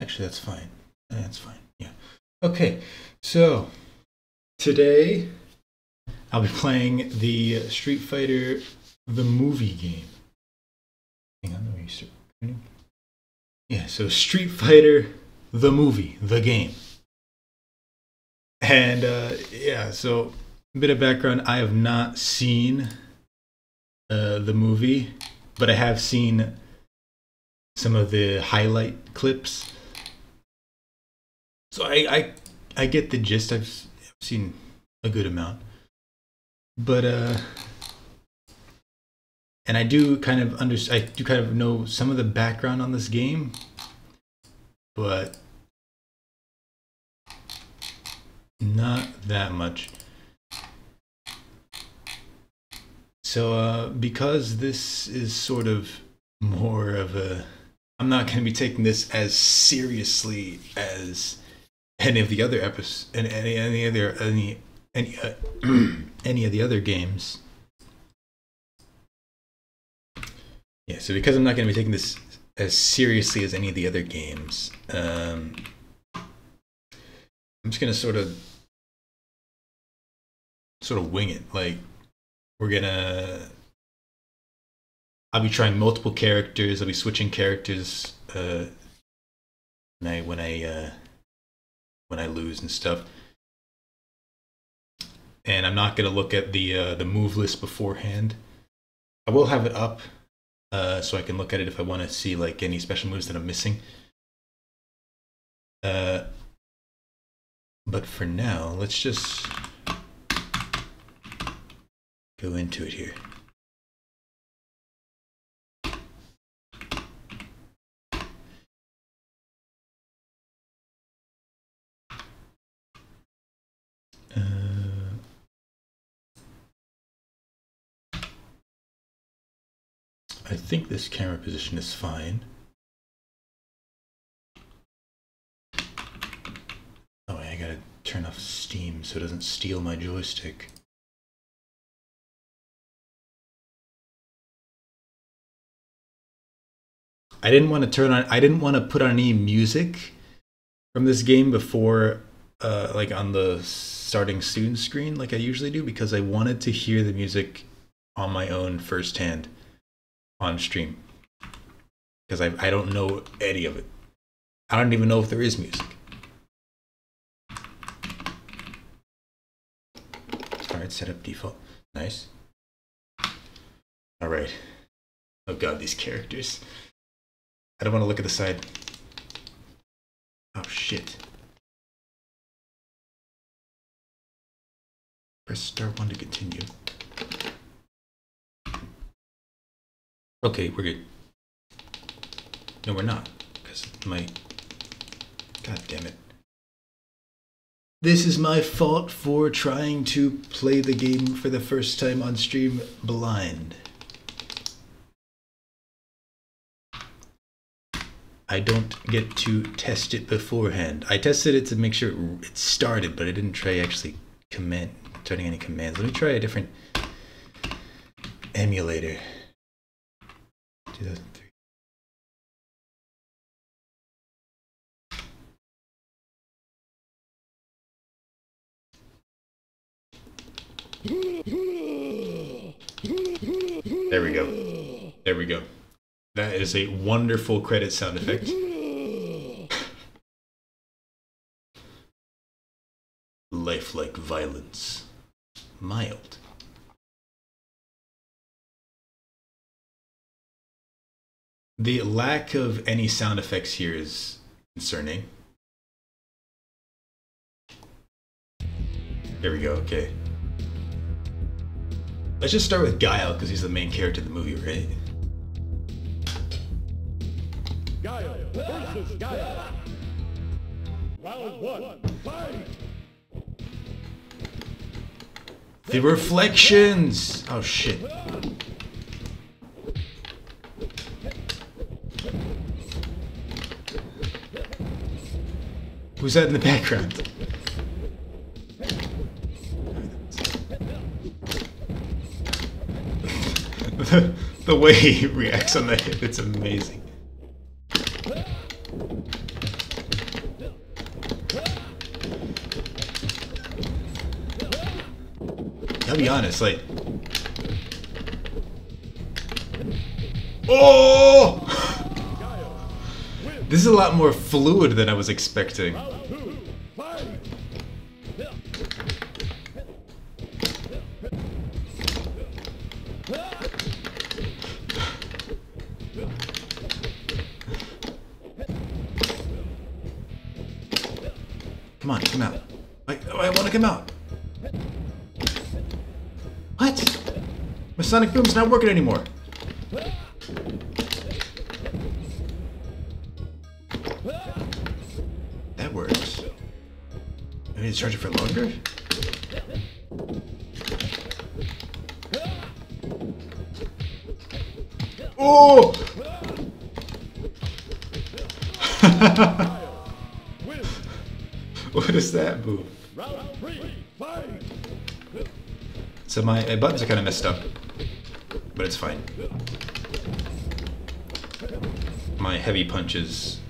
Actually, that's fine. That's fine. Yeah. Okay. So today I'll be playing the Street Fighter the movie game. Hang on, let me start. Yeah. So Street Fighter the movie, the game. And uh, yeah, so a bit of background. I have not seen uh, the movie, but I have seen some of the highlight clips. So I I, I get the gist. I've, seen a good amount, but uh, and I do kind of under I do kind of know some of the background on this game, but not that much. So, uh, because this is sort of more of a, I'm not going to be taking this as seriously as any of the other episodes, any any any other any any uh, any of the other games. Yeah, so because I'm not going to be taking this as seriously as any of the other games, um, I'm just going to sort of sort of wing it. Like we're gonna I'll be trying multiple characters. I'll be switching characters uh, when I when I uh, when I lose and stuff. And I'm not gonna look at the uh, the move list beforehand. I will have it up uh, so I can look at it if I want to see like any special moves that I'm missing. Uh, but for now, let's just go into it here. I think this camera position is fine. Oh, I gotta turn off Steam so it doesn't steal my joystick. I didn't want to turn on. I didn't want to put on any music from this game before, uh, like on the starting soon screen, like I usually do, because I wanted to hear the music on my own firsthand on stream. Because I I don't know any of it. I don't even know if there is music. All right, set up default. Nice. All right. Oh god, these characters. I don't want to look at the side. Oh shit. Press star one to continue. Okay, we're good. No, we're not. Because my. God damn it. This is my fault for trying to play the game for the first time on stream blind. I don't get to test it beforehand. I tested it to make sure it started, but I didn't try actually command turning any commands. Let me try a different emulator. 2003. There we go. There we go. That is a wonderful credit sound effect. Lifelike violence. Mild. The lack of any sound effects here is concerning. There we go, okay. Let's just start with Guile, because he's the main character of the movie, right? Guile versus Guile. Round one, fight! The reflections! Oh shit. Who's that in the background? the, way he reacts on the hit, it's amazing. I'll be honest, like... Oh! This is a lot more fluid than I was expecting. Come on, come out. I, I want to come out. What? My sonic boom's not working anymore. It for longer? Oh! What is that move? So my, my buttons are kind of messed up, but it's fine. My heavy punches,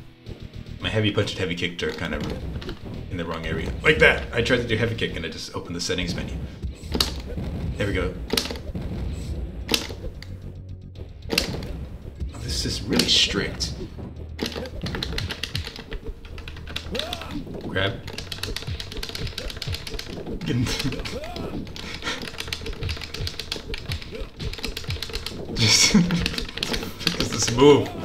my heavy punch and heavy kick are kind of the wrong area. Like that! I tried to do heavy kick and I just opened the settings menu. There we go. Oh, this is really strict. Grab. Just at this move.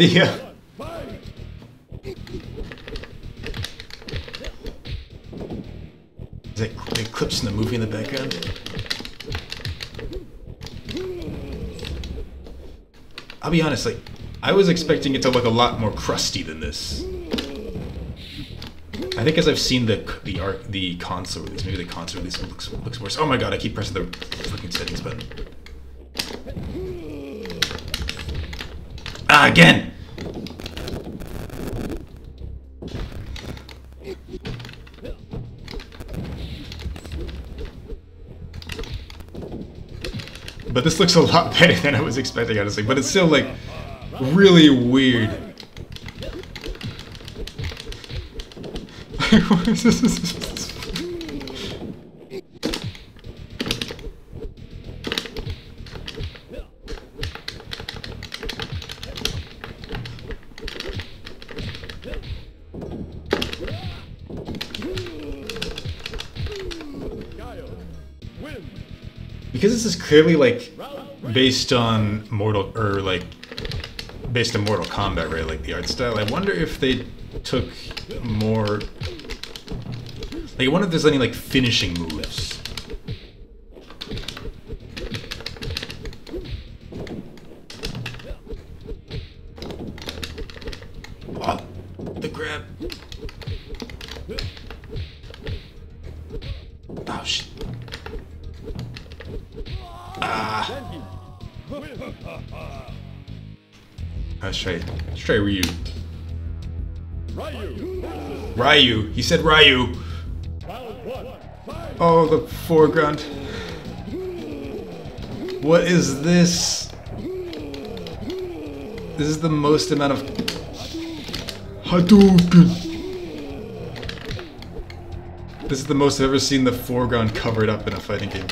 The uh, Fight! is that the clips in the movie in the background? I'll be honest, like I was expecting it to look a lot more crusty than this. I think as I've seen the the art the console release, maybe the console release looks looks worse. Oh my god, I keep pressing the fucking settings button. Ah, again! But this looks a lot better than I was expecting, honestly. But it's still like really weird. What is this? Because this is clearly like based on Mortal or like based on Mortal Kombat, right? Like the art style. I wonder if they took more. Like, I wonder if there's any like finishing moves. Ryu. He said Ryu. Oh, the foreground. What is this? This is the most amount of Hadouken. This is the most I've ever seen the foreground covered up in a fighting game.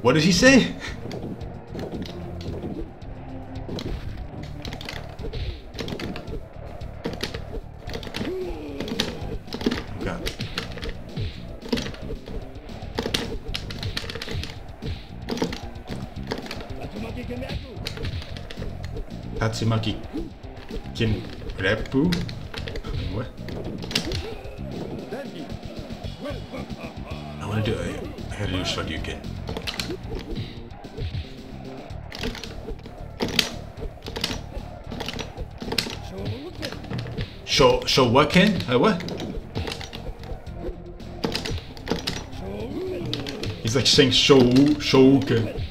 What did he say? Kin Repu? What? Denji! I want to do I, gotta do Shoryuken. Show show what Ken? Uh, what? He's like saying show Shouken. I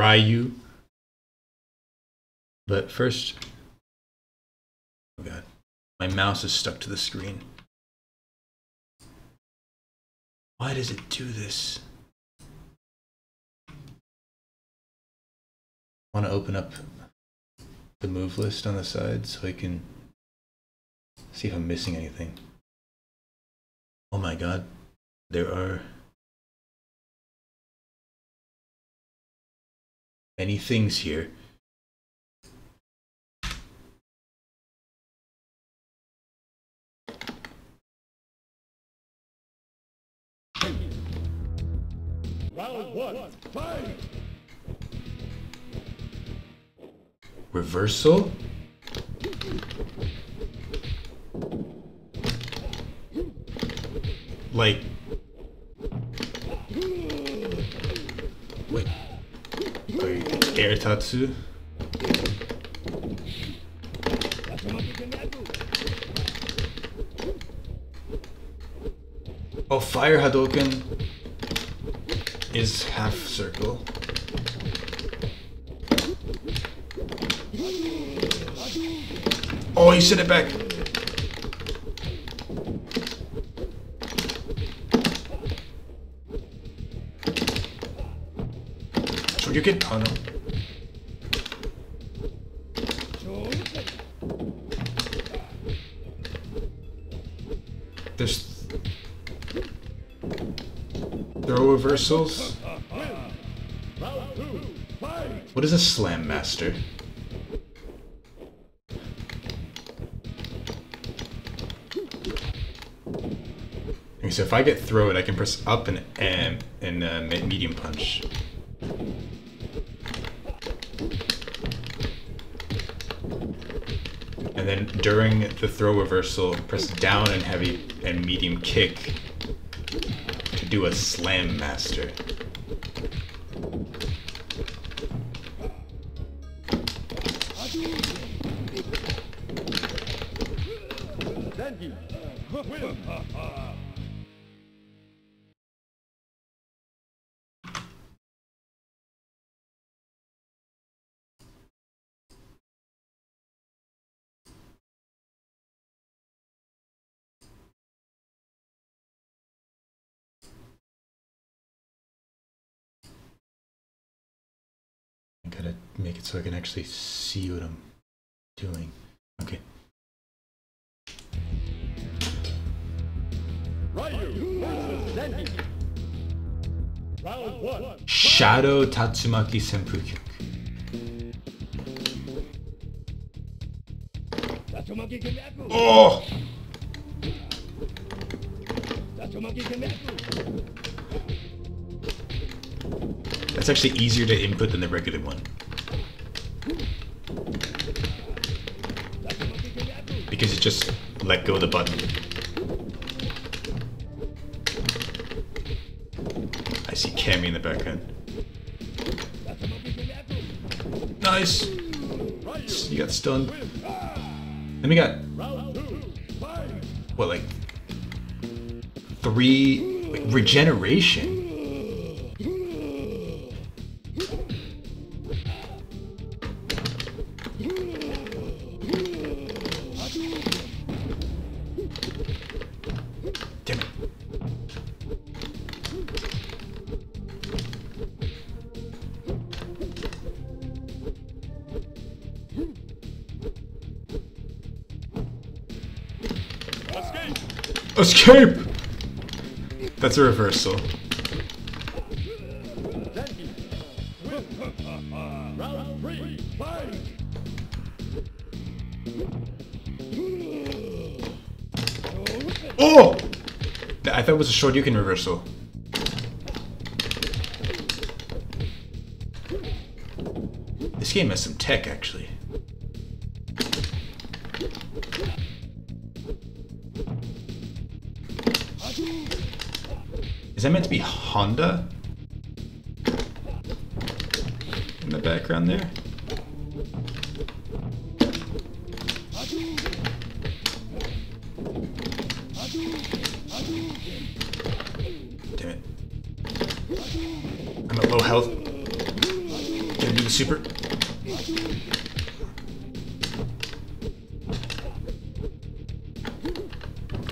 Ryu. But first. Oh god. My mouse is stuck to the screen. Why does it do this? I want to open up the move list on the side so I can see if I'm missing anything. Oh my god. There are many things here. Round one! Reversal? Like. Air Tatsu? Oh, Fire Hadouken is half circle. Oh, he sent it back. Shoryuken? Oh no. Reversals. What is a slam master? Okay, so if I get throw it, I can press up and M and uh, medium punch. And then during the throw reversal, press down and heavy and medium kick do a slam master. so I can actually see what I'm doing. Okay. Shadow Tatsumaki Senpuku. Oh! That's actually easier to input than the regular one. because it just let go of the button. I see Cammy in the background. Nice! You got stunned. Then we got... What, like... Three... Like, regeneration? Escape! That's a reversal. Zenji win Round 3 fight Oh! I thought it was a short can reversal. This game has some tech, actually. Is that meant to be Honda? In the background there? Damn it. I'm at low health. Gonna do the super.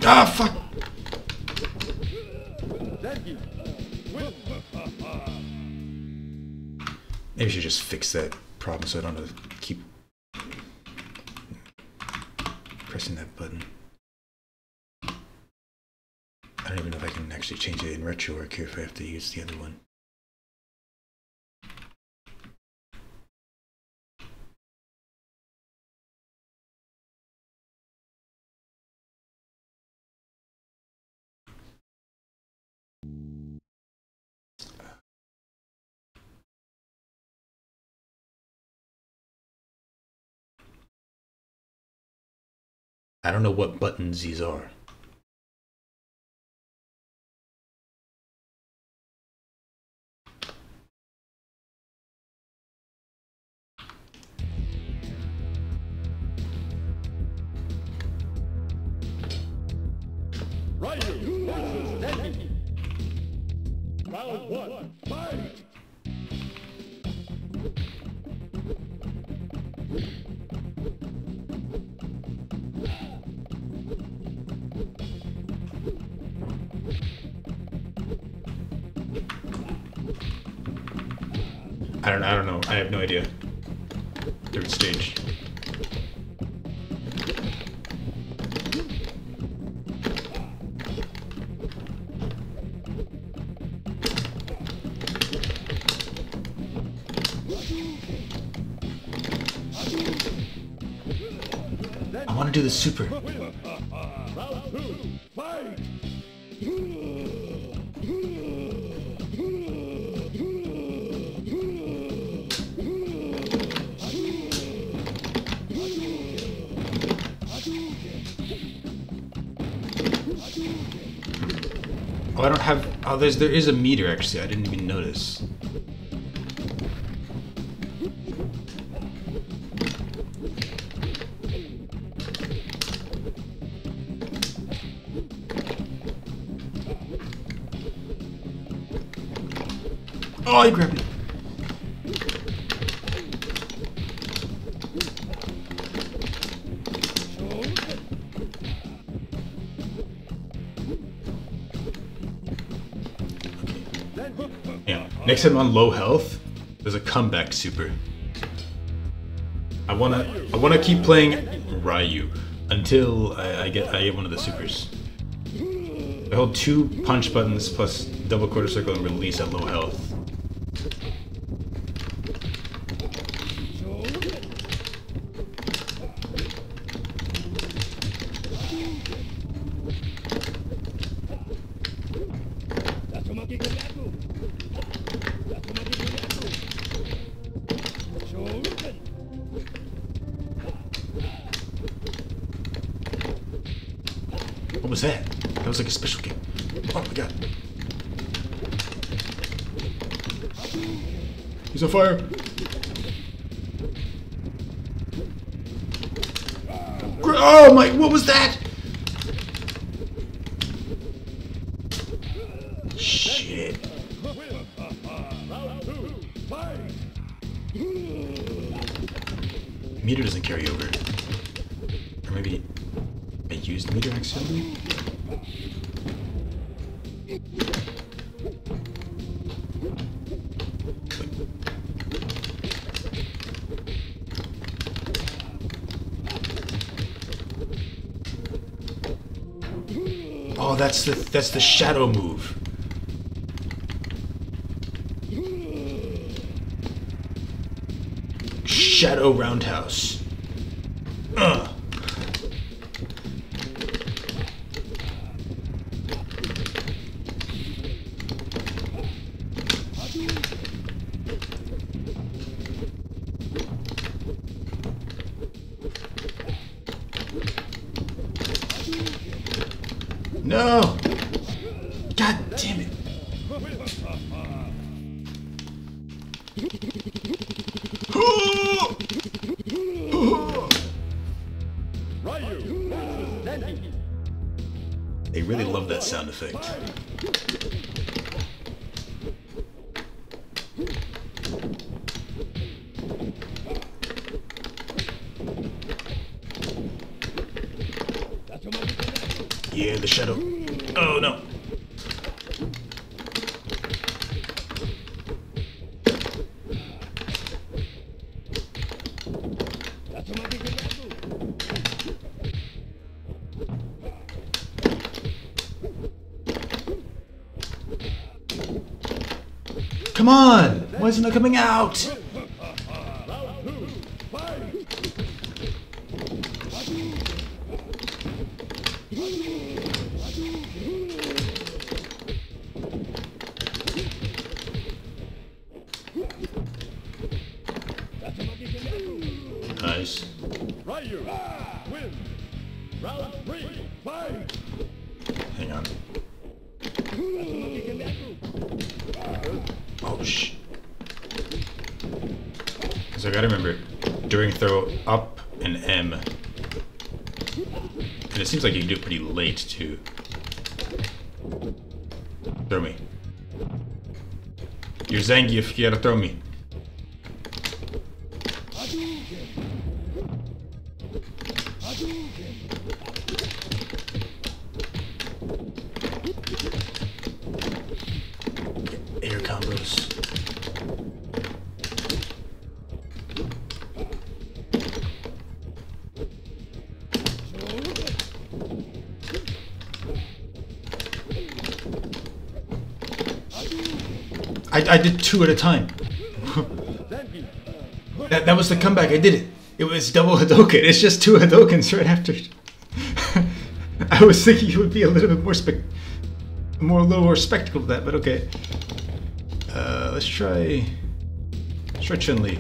Ah, fuck! Fix that problem so I don't have to keep pressing that button. I don't even know if I can actually change it in RetroArch here if I have to use the other one. I don't know what buttons these are. The super. Oh, I don't have. Oh, there's there is a meter actually. I didn't even notice. Grabbed me. Yeah. Next time on low health, there's a comeback super. I wanna I wanna keep playing Ryu until I, I get I get one of the supers. I hold two punch buttons plus double quarter circle and release at low health. God. He's on fire. Oh my, what was that? That's the that's the shadow move. Shadow roundhouse. Not coming out? Like you can do it pretty late too. Throw me. You're Zangief, you gotta throw me. Two at a time. That, that was the comeback. I did it. It was double Hadoken. It's just two Hadokens right after. I was thinking it would be a little bit more spec, more a little more spectacle to that, but okay. Uh, let's try. Let's try Chun Li.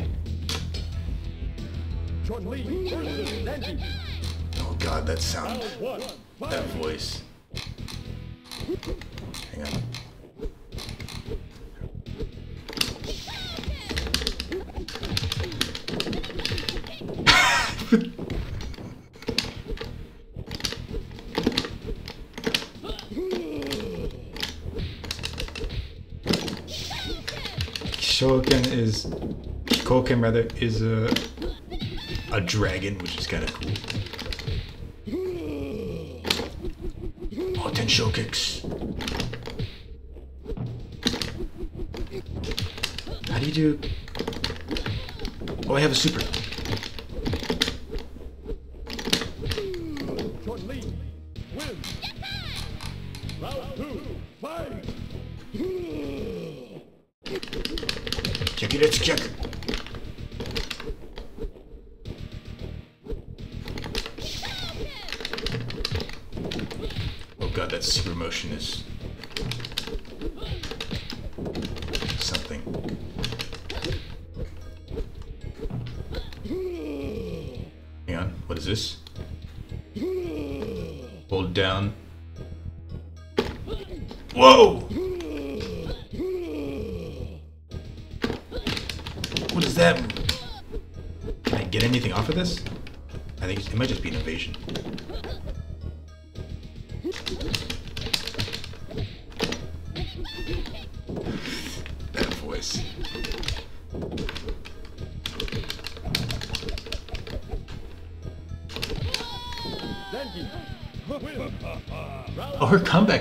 Chun Li versus Zengi Oh God, that sound, that voice. Shoken is Koken rather is a a dragon, which is kind of cool. Oh, ten show kicks. How do you do? Oh, I have a super.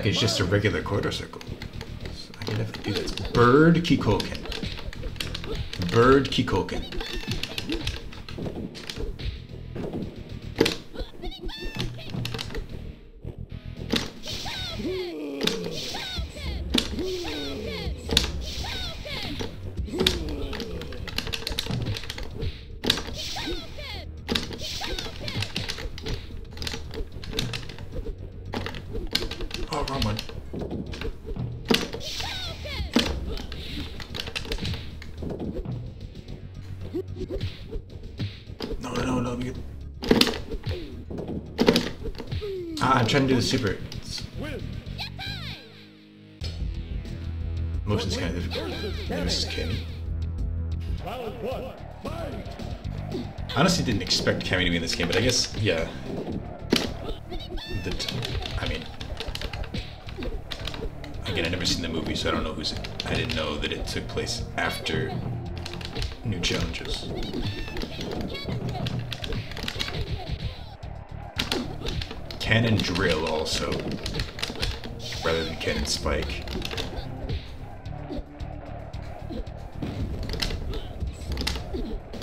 Is just a regular quarter circle. So I do this. Bird Kikoken. Bird Kikoken. Super. Motion's kind of difficult. This is Cammy. Honestly didn't expect Cammy to be in this game, but I guess, yeah. The I mean, again, I never seen the movie, so I don't know who's. I didn't know that it took place after New Challengers. Also, rather than Cannon Spike.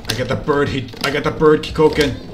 I got the bird. He. I got the bird, Kikoken.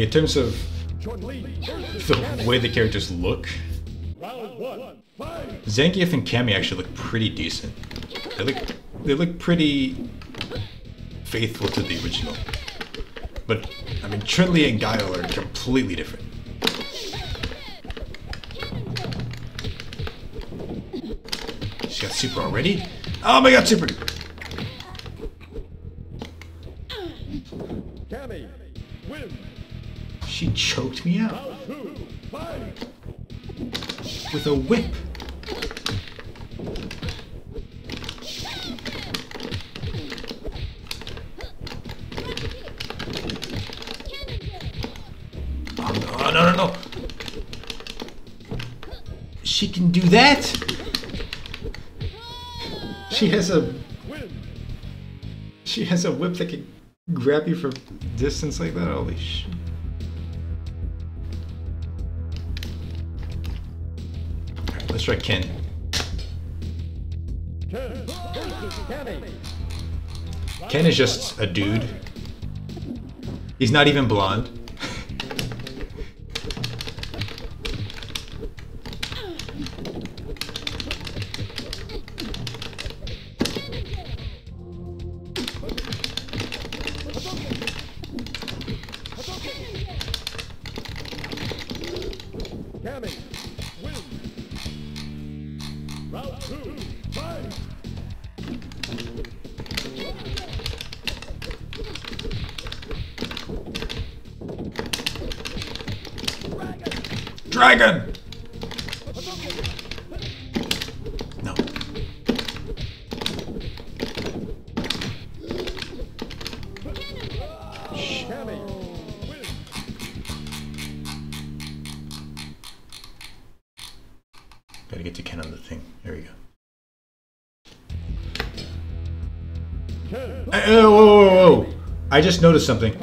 Like in terms of the way the characters look. Zangief and Cammy actually look pretty decent. They look, they look pretty faithful to the original. But I mean, Chun-Li and Guile are completely different. She got super already? Oh my god, super! Whip. Oh no, no, no, no! She can do that? She has a she has a whip that can grab you from distance like that. Holy shit! Let's try Ken. Ken. Is just a dude. He's not even blonde. I just noticed something.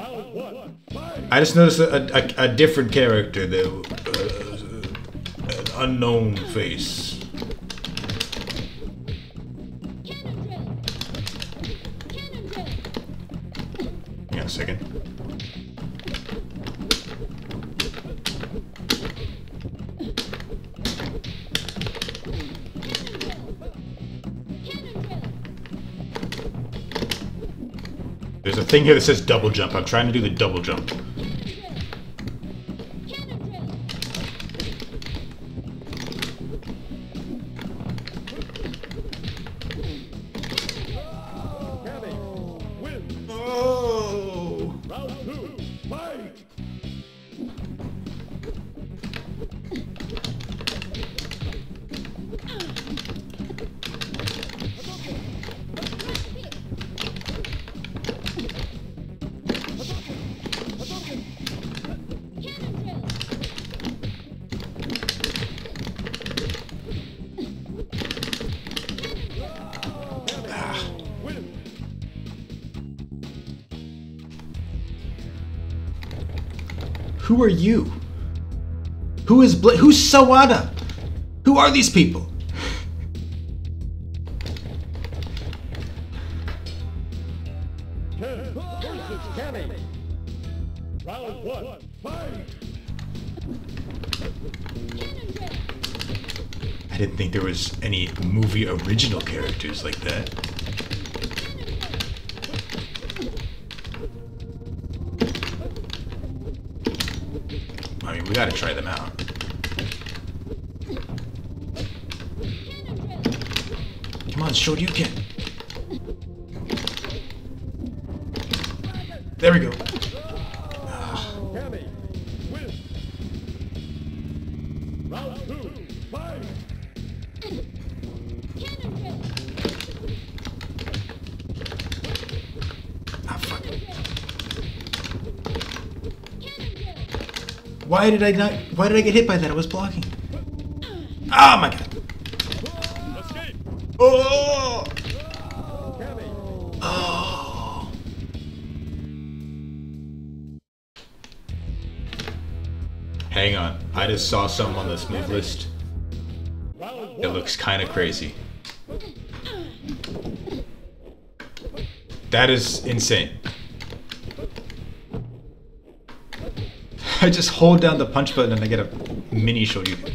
I just noticed a, a, a different character there. Uh, an unknown face. Thing here that says double jump. I'm trying to do the double jump. Who are you? Who is Bla- who's Sawada? Who are these people? Round one! I didn't think there was any movie original characters like that. Gotta try them out. Come on, Shoryuken. There we go. Why did I not? Why did I get hit by that? I was blocking. Oh my god. Oh. Oh. Hang on. I just saw some on this move list. It looks kind of crazy. That is insane. I just hold down the punch button and I get a mini Shoryuken.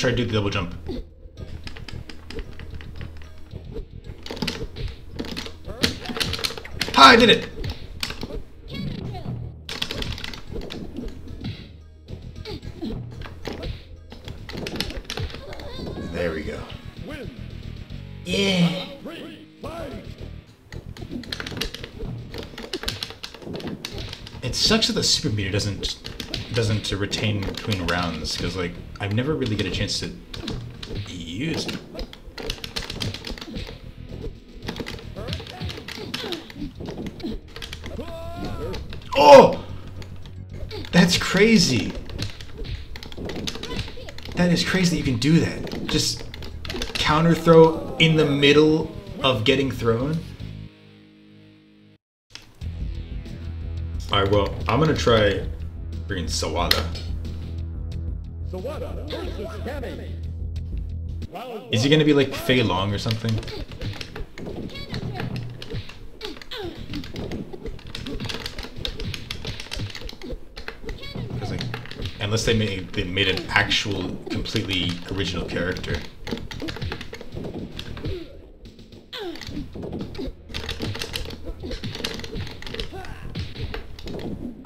Try to do the double jump. Ha! I did it! There we go. Yeah. It sucks that the super meter doesn't doesn't retain between rounds because like I've never really get a chance to use it. Oh, that's crazy. That is crazy that you can do that. Just counter throw in the middle of getting thrown. Alright, well, I'm gonna try freaking Sawada. Sawada versus Kenny. Is he gonna be like Fei Long or something? Like, unless they made they made an actual, completely original character.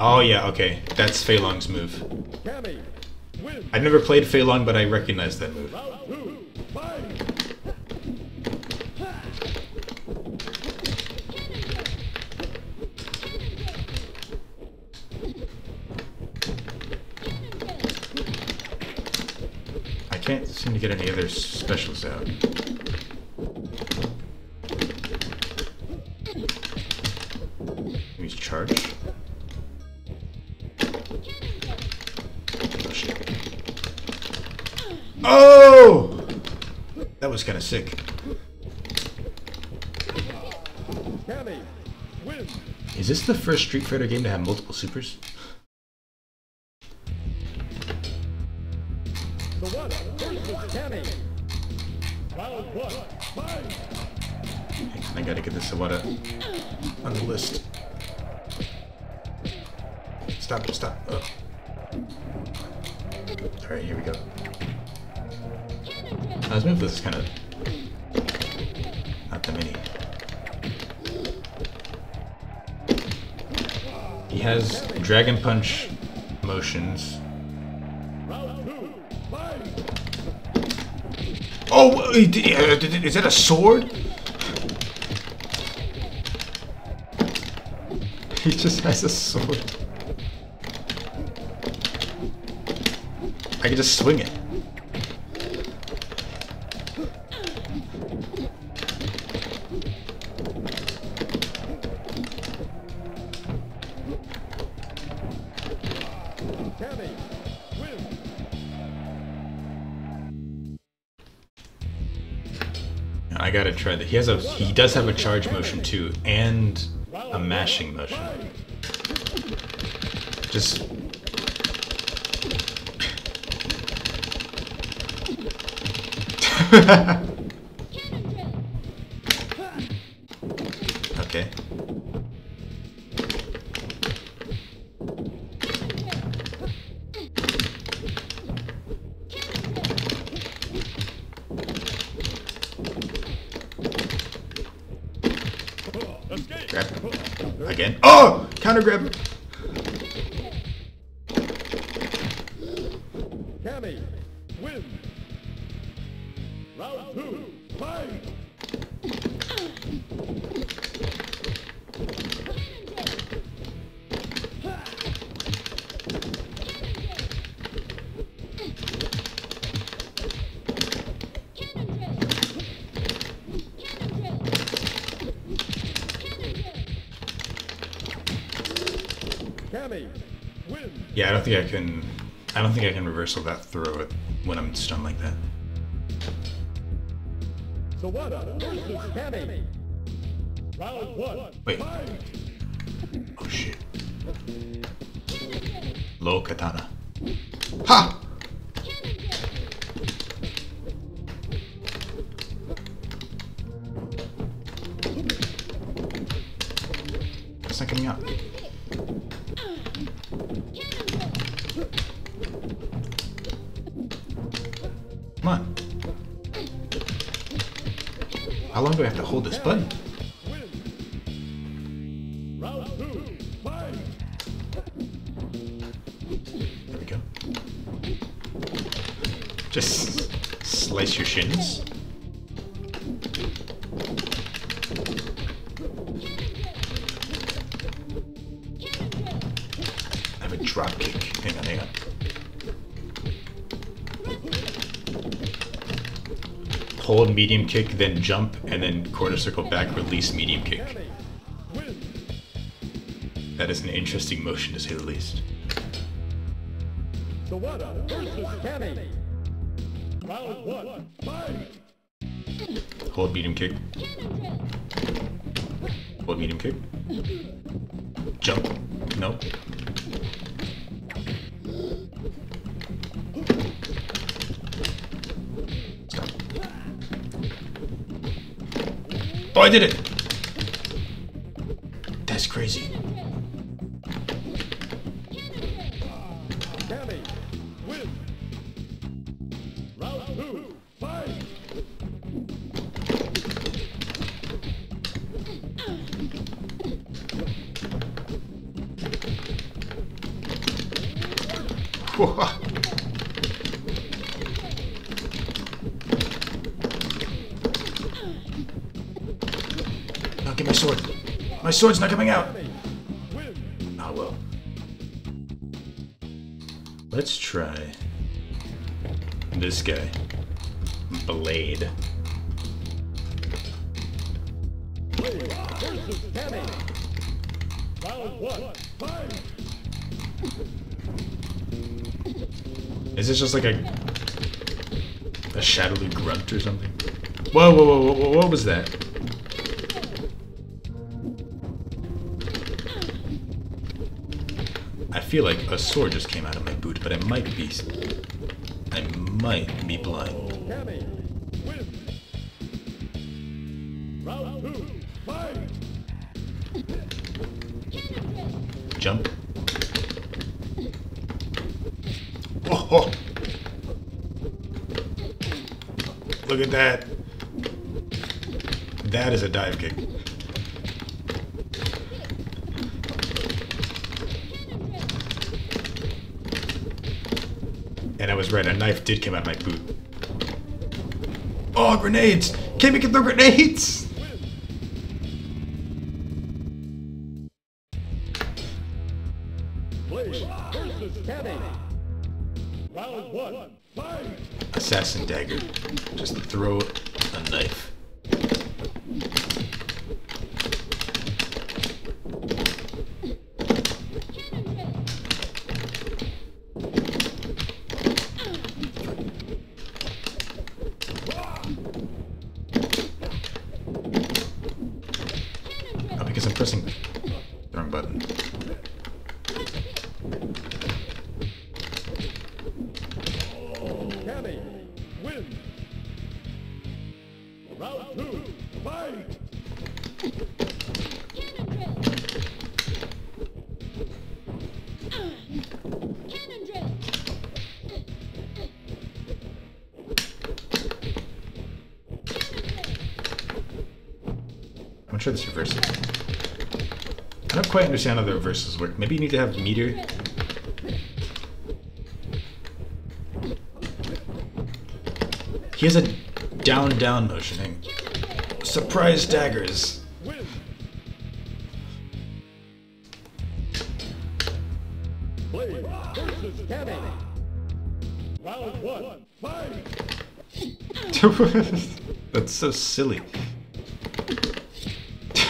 Oh yeah, okay, that's Fei Long's move. I've never played Fei Long, but I recognize that move. I can't seem to get any other specials out. Sick. Is this the first Street Fighter game to have multiple supers? Dragon Punch motions. Oh, uh, uh, is that a sword? He just has a sword. I can just swing it. Try that. He has a he does have a charge motion too, and a mashing motion. Just don't think I can. I don't think I can reversal that throw it when I'm stunned like that. Sawada versus Cammy. Round one. Wait. Fight. Oh shit. Low katana. How long do I have to hold this button? There we go. Just slice your shins. Medium kick, then jump, and then quarter circle back, release medium kick. That is an interesting motion to say the least. Sawada. Round one. Fight. Hold medium kick. Hold medium kick. Jump. No. I did it! Sword's not coming out. Wins. Oh well. Let's try this guy. Blade. Is this just like a a shadowy grunt or something? Whoa, whoa, whoa, whoa what was that? Feel like a sword just came out of my boot, but I might be I might be blind. Cammy wins. Round two. Fight. Jump. Oh, oh. Look at that. That is a dive kick. right, a knife did come out of my boot. Oh, grenades! Can't we get the grenades? I'm sure this reverses. I don't quite understand how the reverses work. Maybe you need to have meter. He has a down-down motioning. Surprise daggers! That's so silly.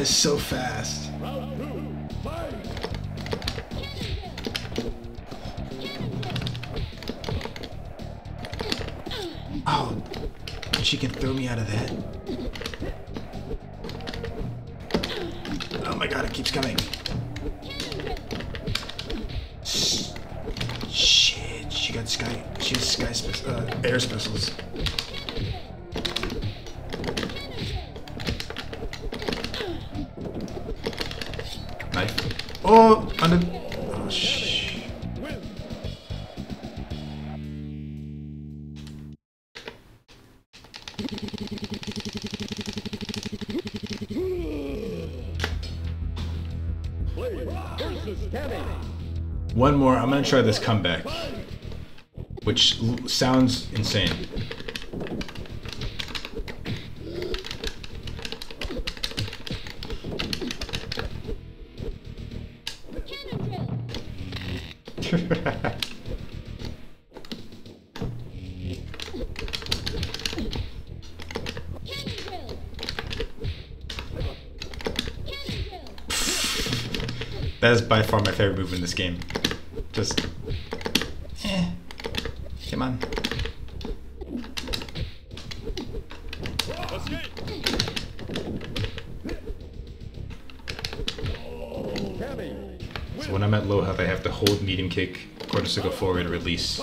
is so fast. try this comeback, which sounds insane. That is by far my favorite move in this game. Just. Eh. Come on. So when I'm at low health, I have to hold medium kick, quarter circle forward, release.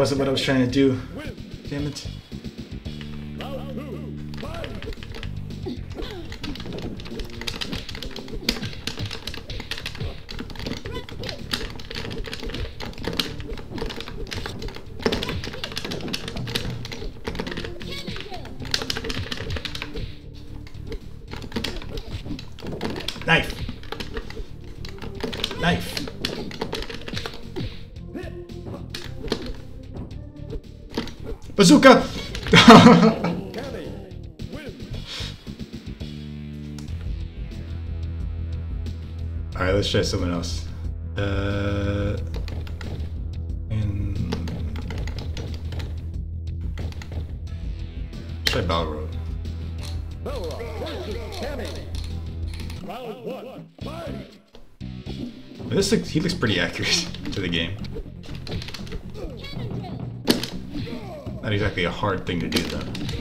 Wasn't what I was trying to do. Bazooka! Alright, let's try someone else. Uh. And. Let's try Balrog. This looks, he looks pretty accurate to the game. Exactly a hard thing to do though.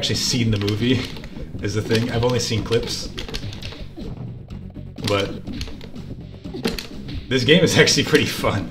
Actually seen the movie, is the thing. I've only seen clips. But this game is actually pretty fun.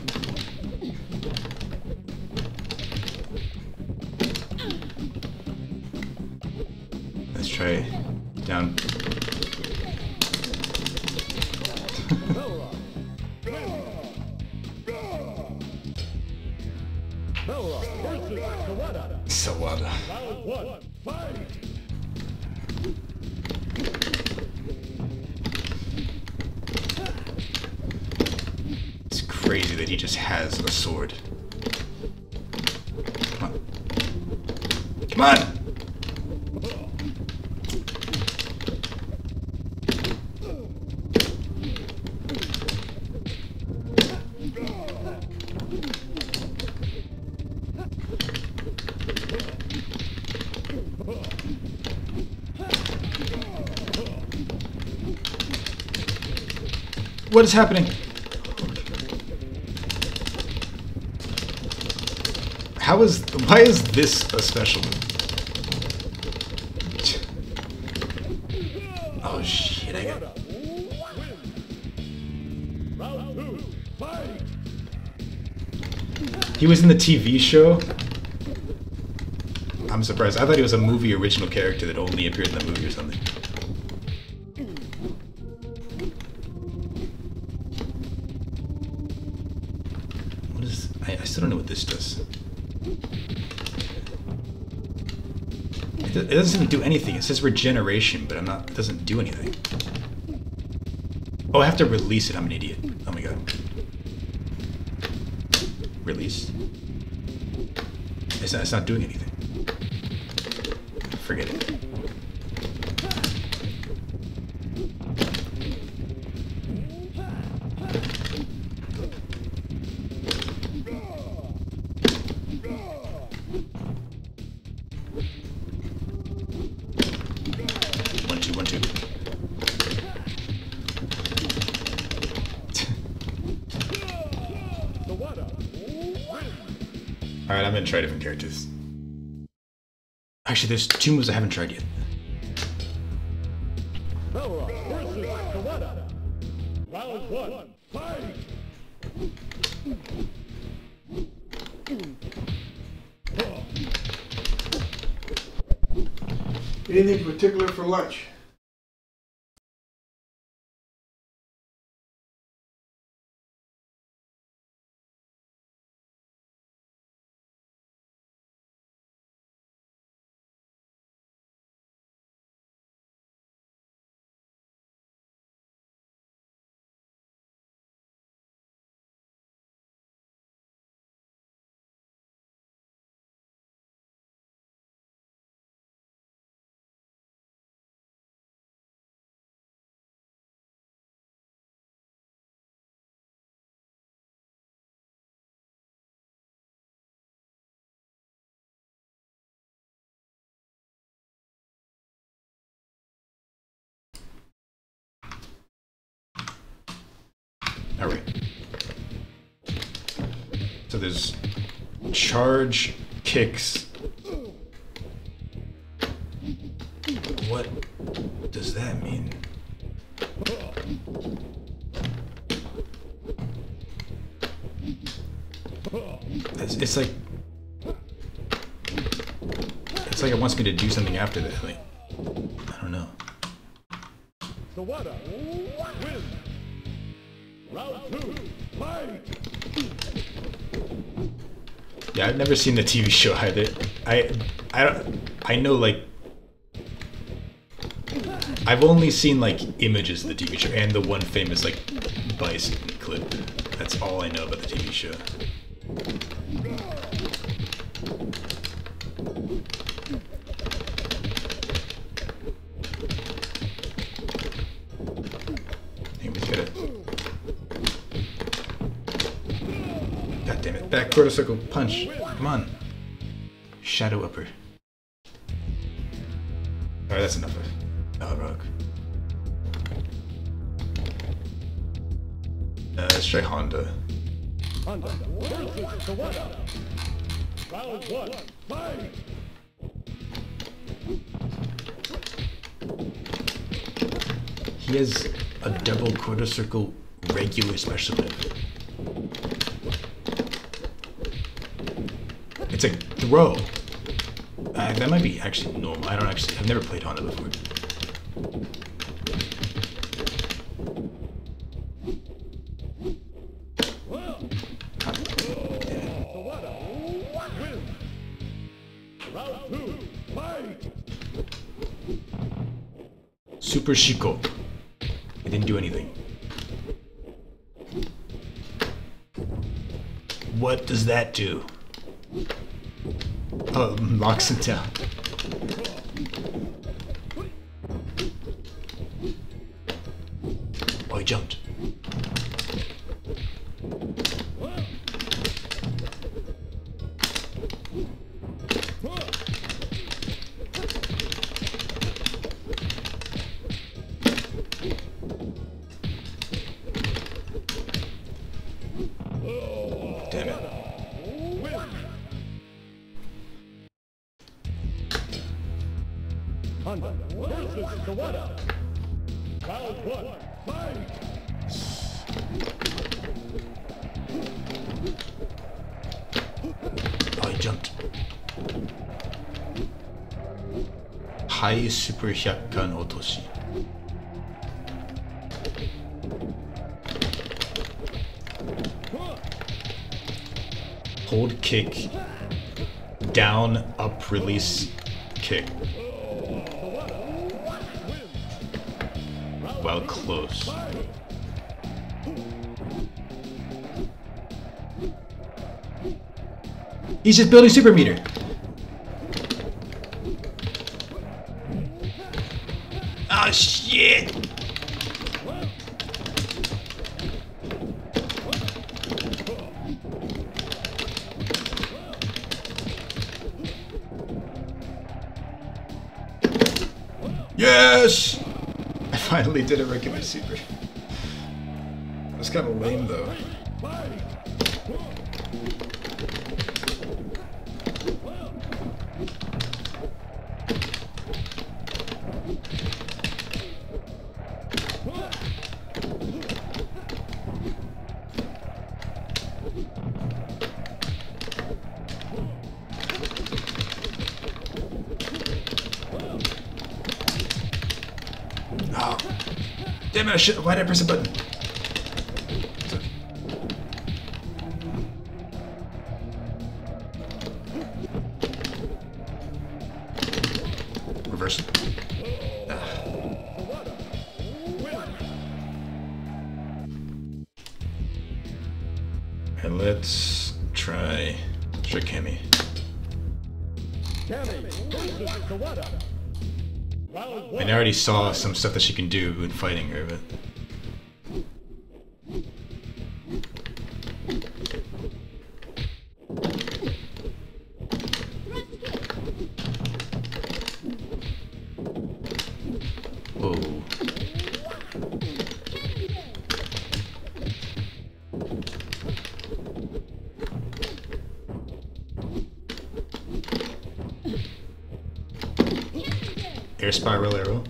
What is happening? How is why is this a special move? Oh shit! I got. He was in the TV show. I'm surprised. I thought he was a movie original character that only appeared in the movie or something. Doesn't do anything. It says regeneration, but I'm not. It doesn't do anything. Oh, I have to release it. I'm an idiot. Oh my god. Release. It's not, it's not doing anything. Forget it. gonna try different characters. Actually, there's two moves I haven't tried yet. Anything particular for lunch? All right. So there's charge, kicks. What does that mean? It's, it's like it's like it wants me to do something after that. Like I don't know. Yeah, I've never seen the TV show either. I I don't I know like I've only seen like images of the TV show and the one famous like bison clip. That's all I know about the TV show. Quarter circle punch. Come on. Shadow upper. Alright, that's enough of Balrog. Uh, let's try Honda. Honda versus. Round one, fight! He has a double quarter circle regular special move. It's a throw. Uh, that might be actually normal. I don't actually. I've never played Honda before. Super Shiko. It didn't do anything. What does that do? Uh, it locks him down. Super Hyakkan Otoshi. Hold kick. Down, up, release, kick. While close. He's just building super meter. Super. should. Why did I press a button? saw some stuff that she can do in fighting her, but... spiral arrow.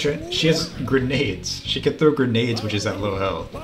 she has grenades. She can throw grenades, which is at low health.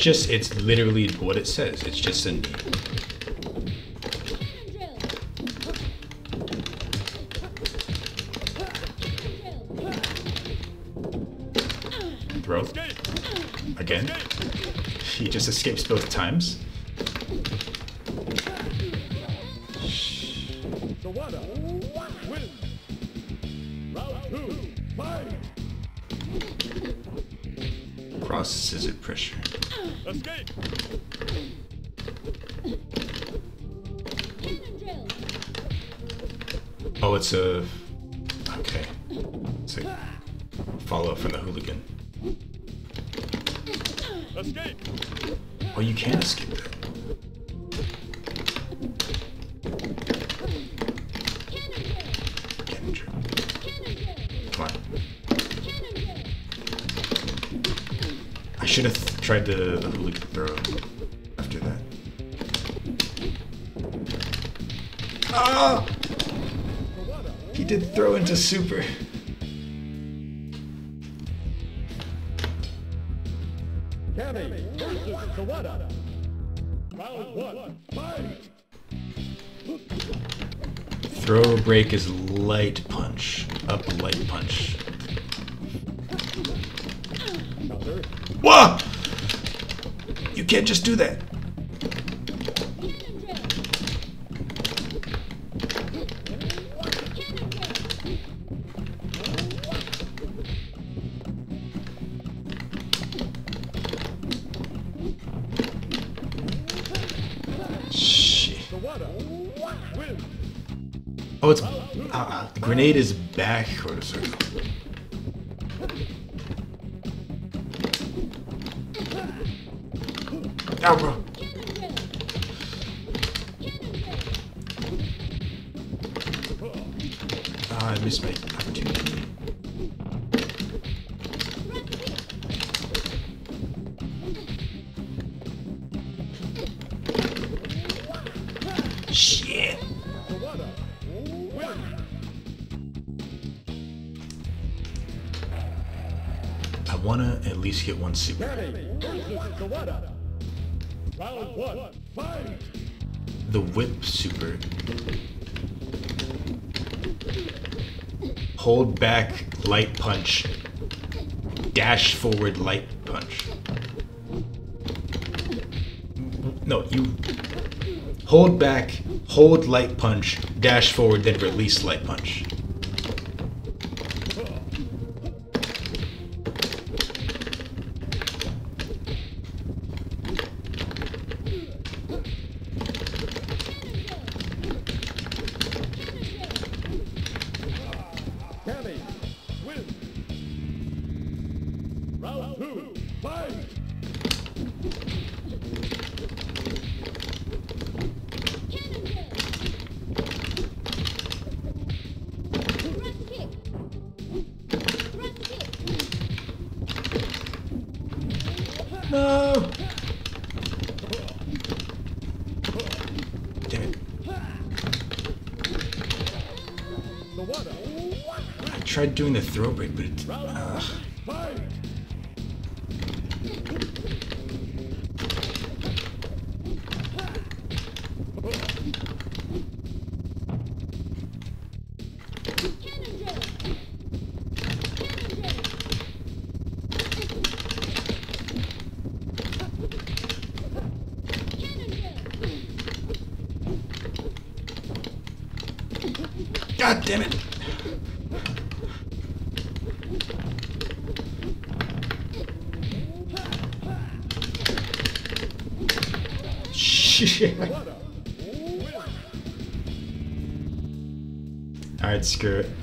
just, it's literally what it says. It's just an... Throw. Again. He just escapes both times. super. Cammy versus Sawada. Round one, fight! Throw break is light punch. Up light punch. Whoa! You can't just do that. grenade is back quarter circle. Ow, bro. Ah, I missed my opportunity. least get one super. The whip super. Hold back, light punch. Dash forward, light punch. No, you... Hold back, hold light punch, dash forward, then release light punch. Tried doing the throw break, but it. Alright,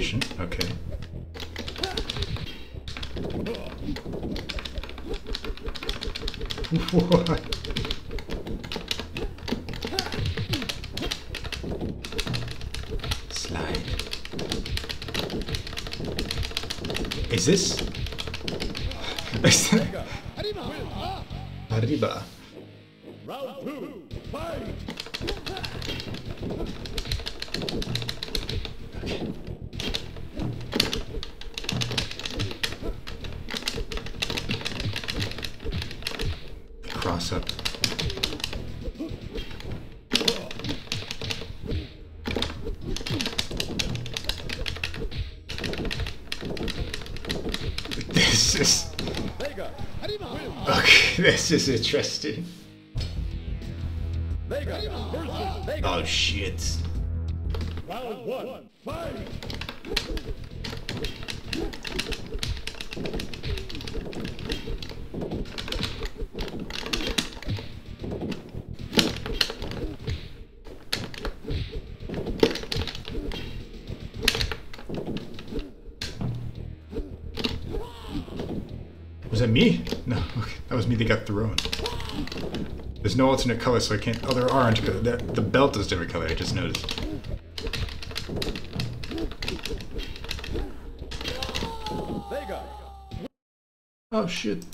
animation. Okay. Slide. Is this? Is This is interesting. Oh shit. Round one, fight. Was that me? That got thrown. There's no alternate color, so I can't. Oh, there are orange. The, the belt is different color. I just noticed. Oh shit.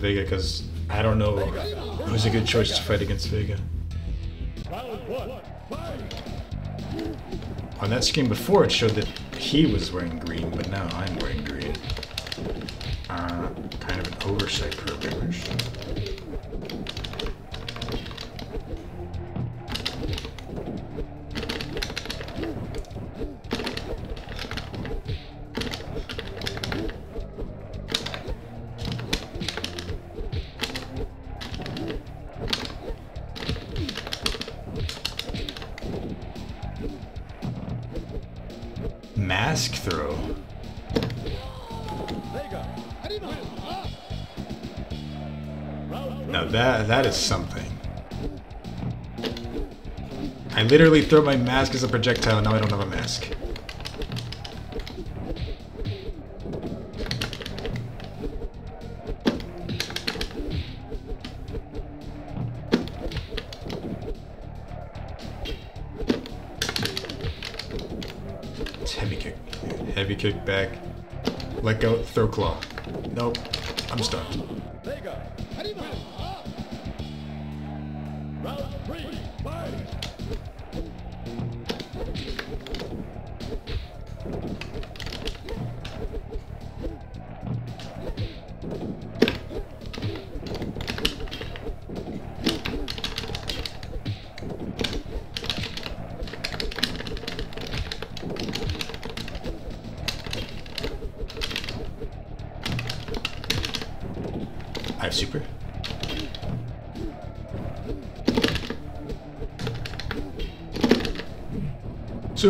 Vega because I don't know who's a good choice to fight against Vega. On that screen before, it showed that he was wearing green. Literally throw my mask as a projectile, now I don't have a mask. Heavy kick. Heavy kick back. Let go, throw claw. Nope. I'm stunned.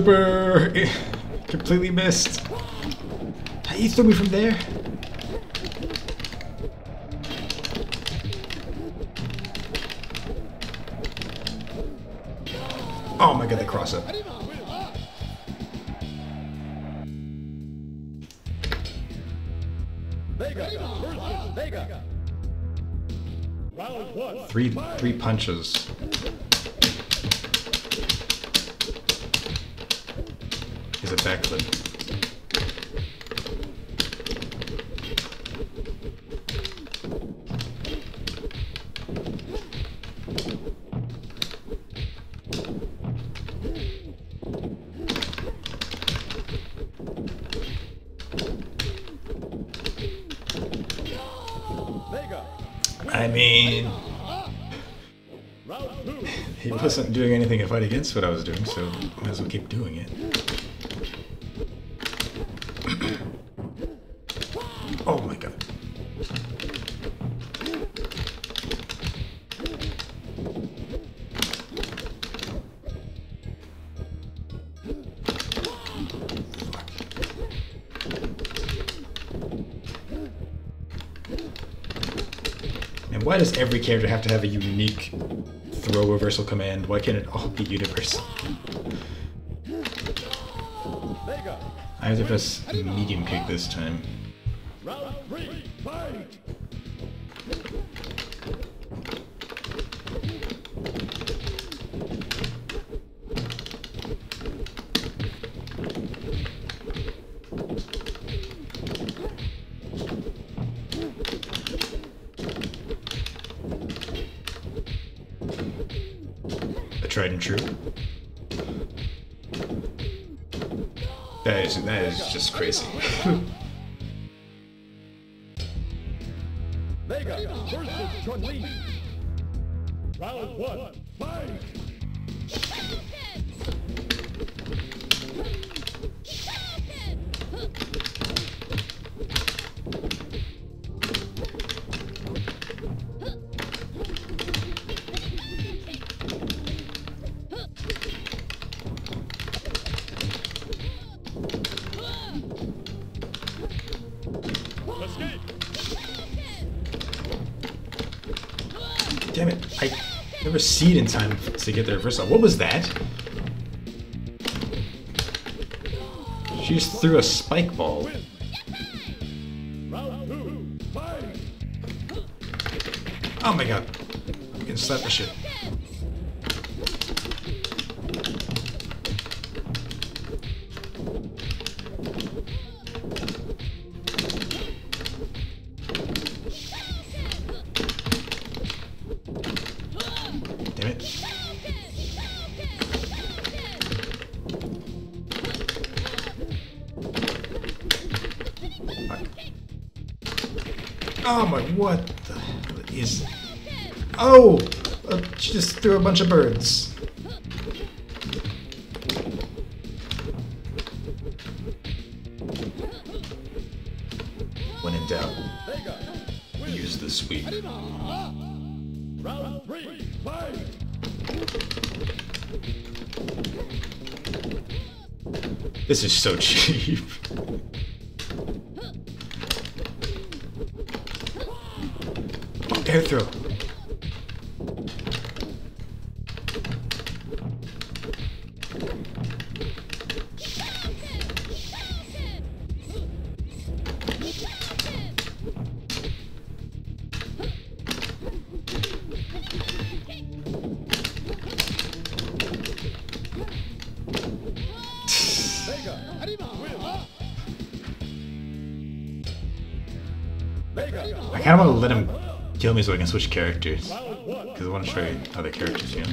Super! Eh, completely missed. How threw me from there? Oh my god, the cross up. Three three punches. Is a backflip. I mean, he wasn't doing anything to fight against what I was doing, so might as well keep doing it. Every character have to have a unique throw reversal command? Why can't it all be universal? I have to press medium kick this time. Crazy. To get there first. What was that? She just threw a spike ball. Oh my god! I'm getting slapped the shit. Bunch of birds. When in doubt, use the sweep. Round three. Fight. This is so cheap. Me so I can switch characters. Because I want to try other characters, you know?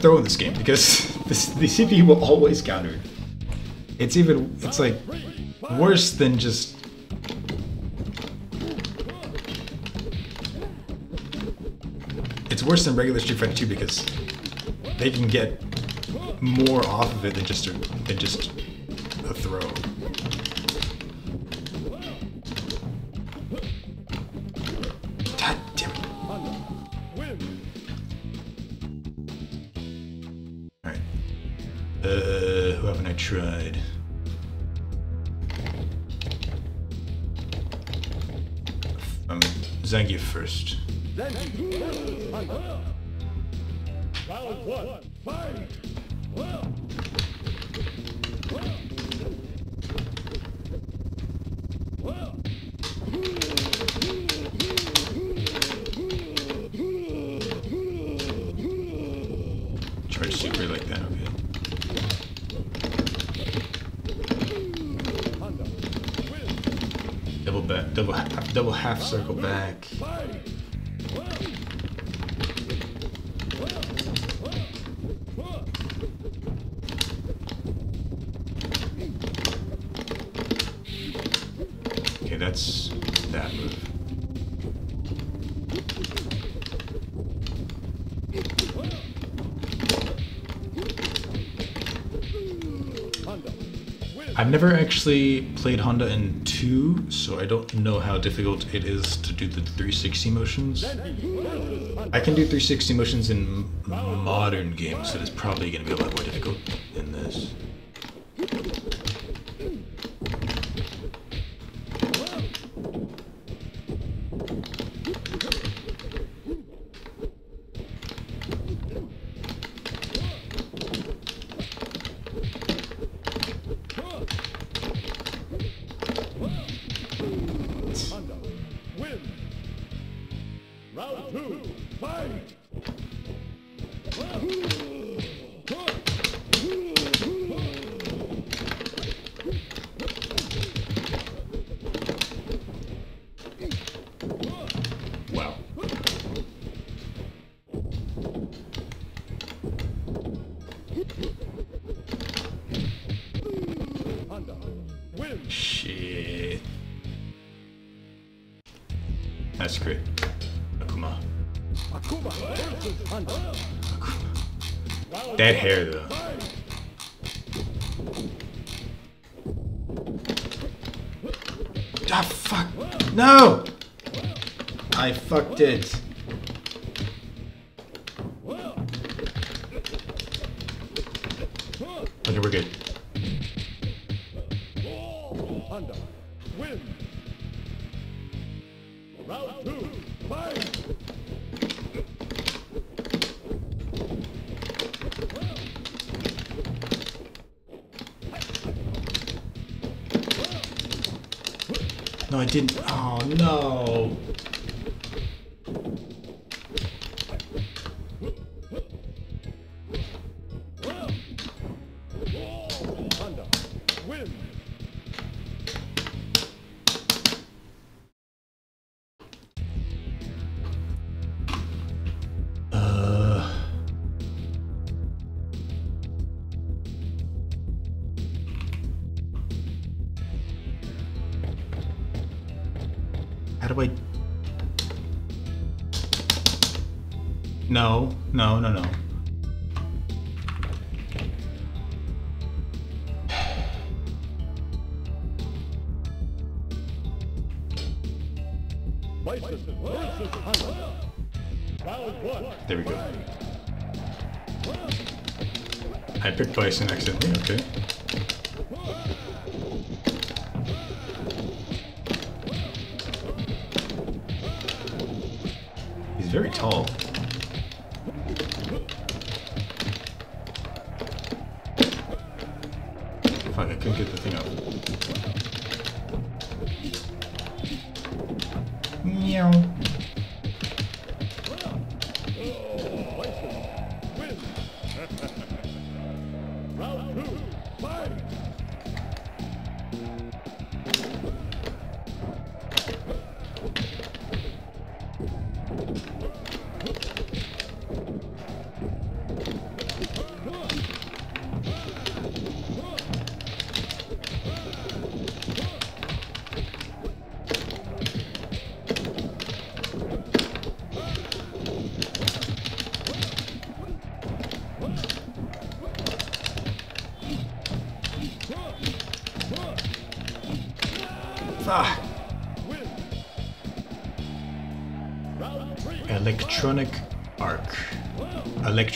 Throw in this game because the CPU will always counter. It's even, it's like worse than just. It's worse than regular Street Fighter 2 because they can get more off of it than just than just never actually played Honda in 2, so I don't know how difficult it is to do the 360 motions. I can do 360 motions in modern games, so it's probably going to be a lot more difficult Great. Akuma. Akuma That hair, though. Ah, fuck. No! I fucked it. and actually.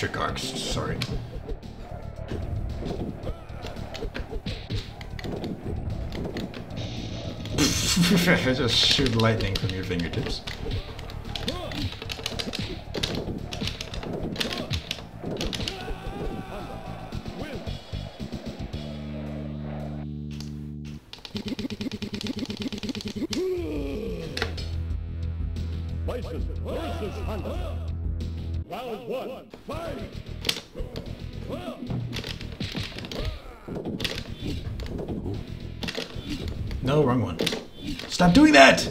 electric arcs, sorry. Just shoot lightning from your fingertips. No, wrong one. Stop doing that!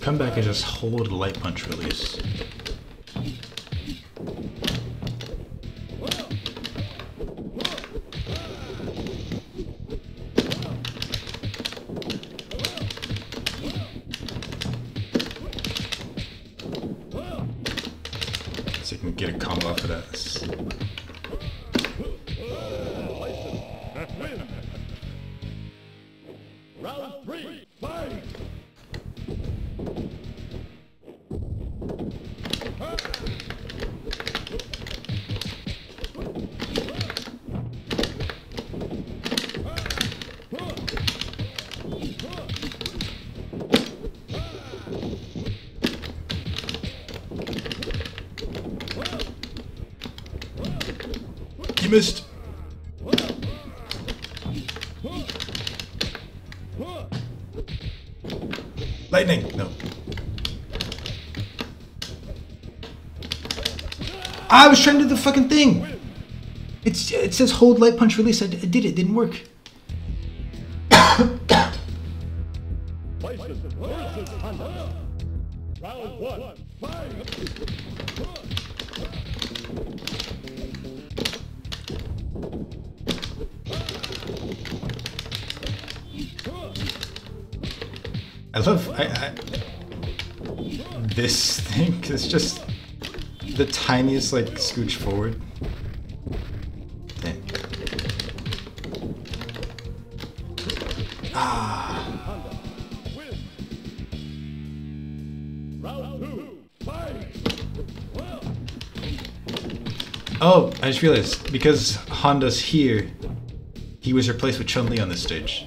Come back and just hold light punch release. I was trying to do the fucking thing. It's, it says hold light punch release. I, I did it. Didn't work. tiniest, like, scooch forward. Dang. Ah. Oh, I just realized, because Honda's here, he was replaced with Chun-Li on this stage.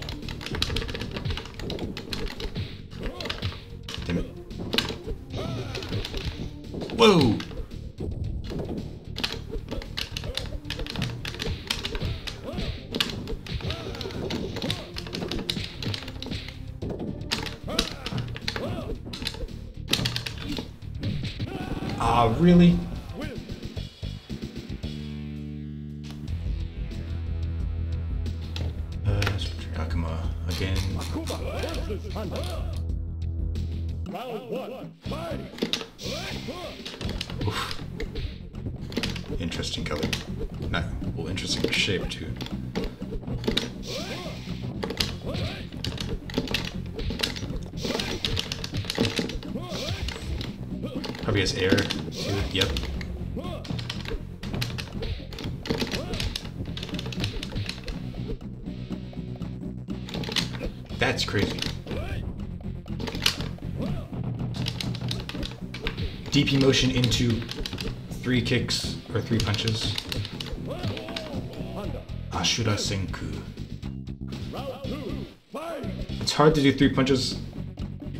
Motion into three kicks or three punches. Ashura Senku. It's hard to do three punches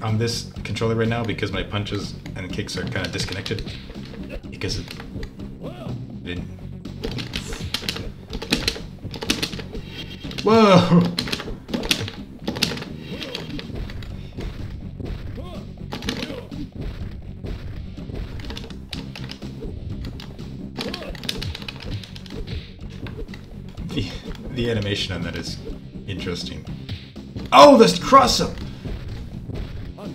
on this controller right now because my punches and kicks are kind of disconnected because it didn't. Whoa! The, animation on that is interesting. Oh, this cross up! I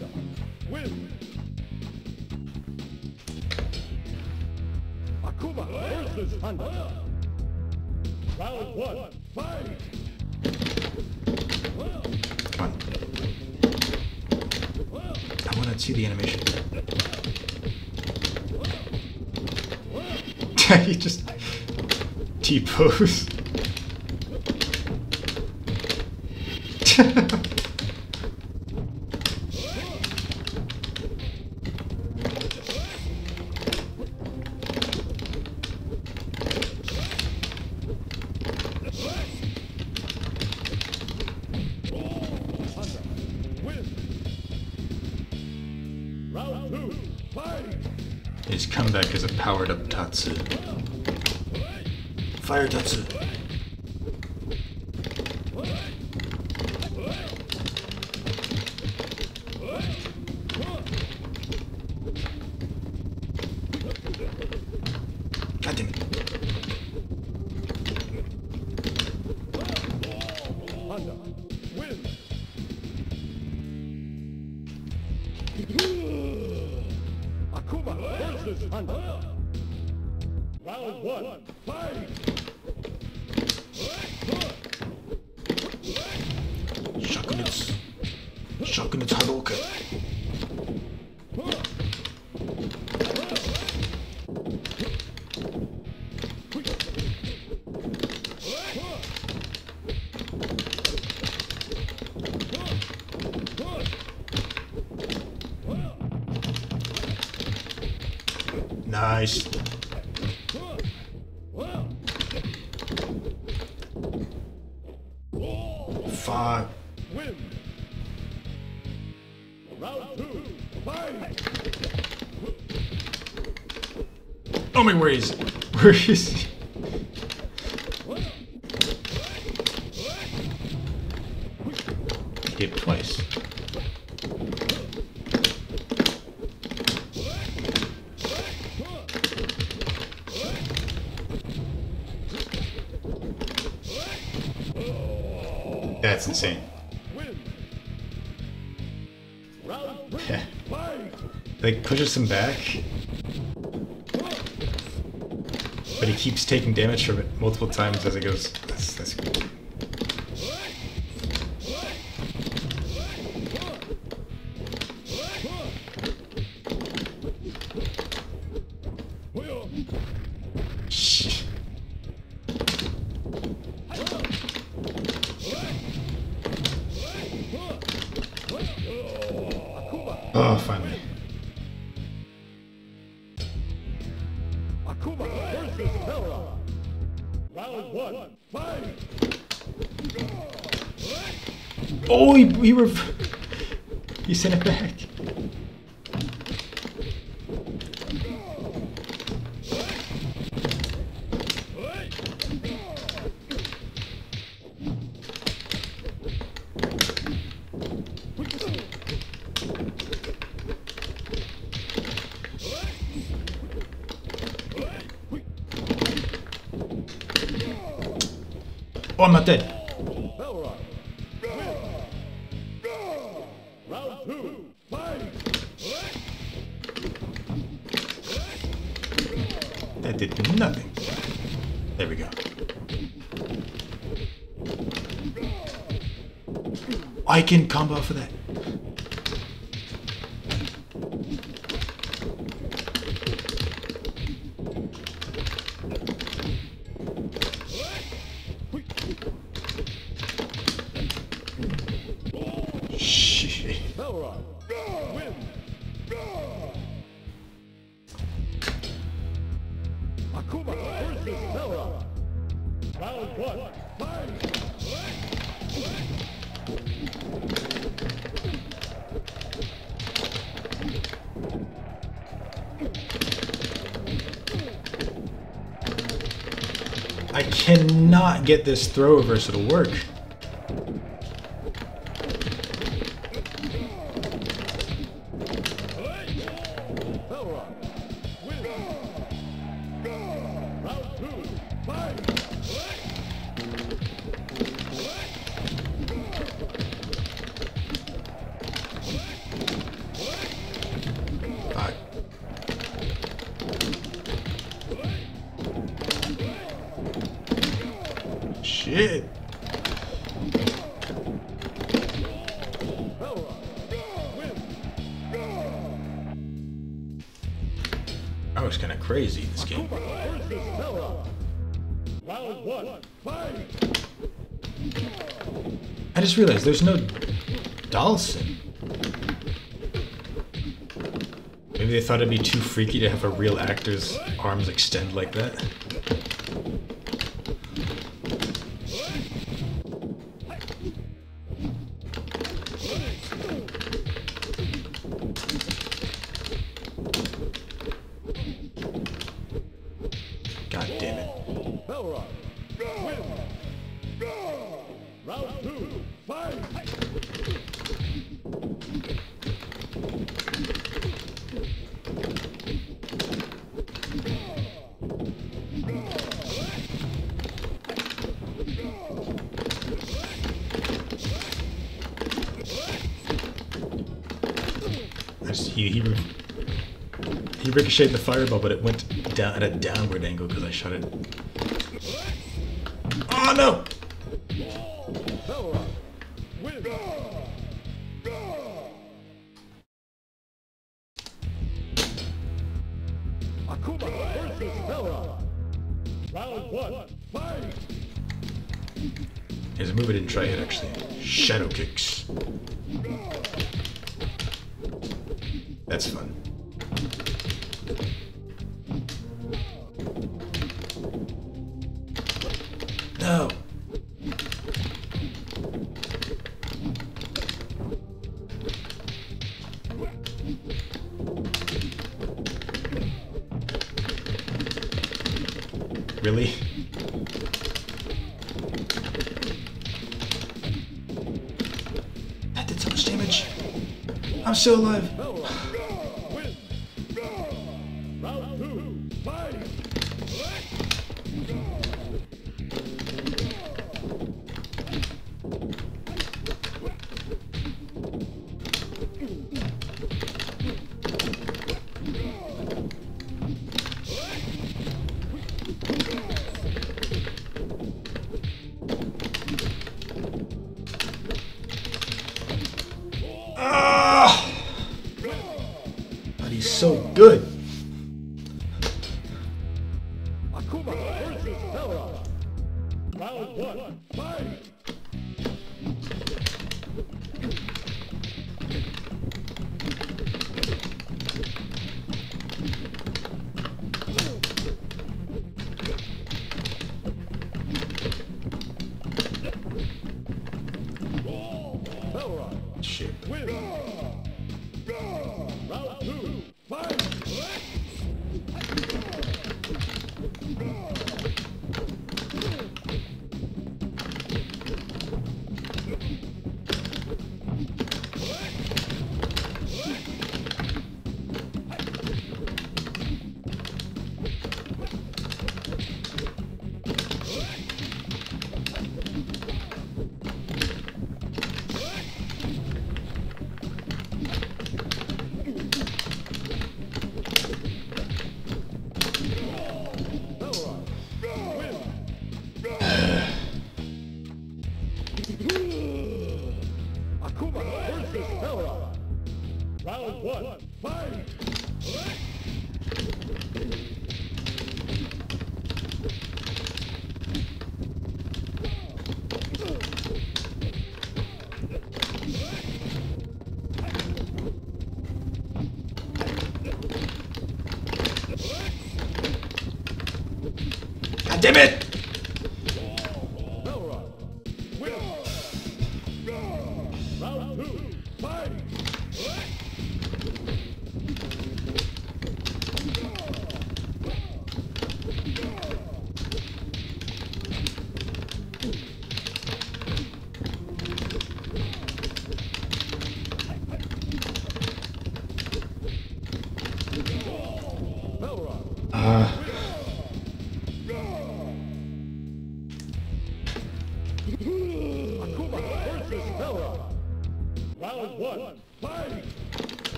want to see the animation. he just T My, where is Where is he? Hit twice. That's insane. Win. Round three. Fight. Like pushes him back, but he keeps taking damage from it multiple times as it goes. He were. he sent it back. Oh, I'm not dead. For that. Get this throw reversal to work. Realized there's no Dhalsim. Maybe they thought it'd be too freaky to have a real actor's arms extend like that. Ricocheted the fireball, but it went down at a downward angle because I shot it. I'm still alive.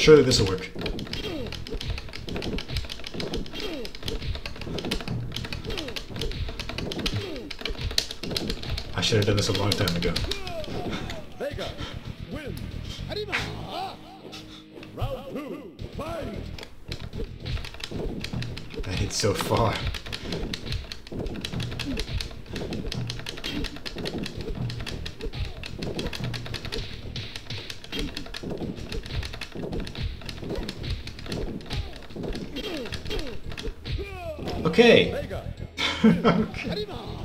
Surely this will work. I should have done this a long time ago. I hit so far. anymore.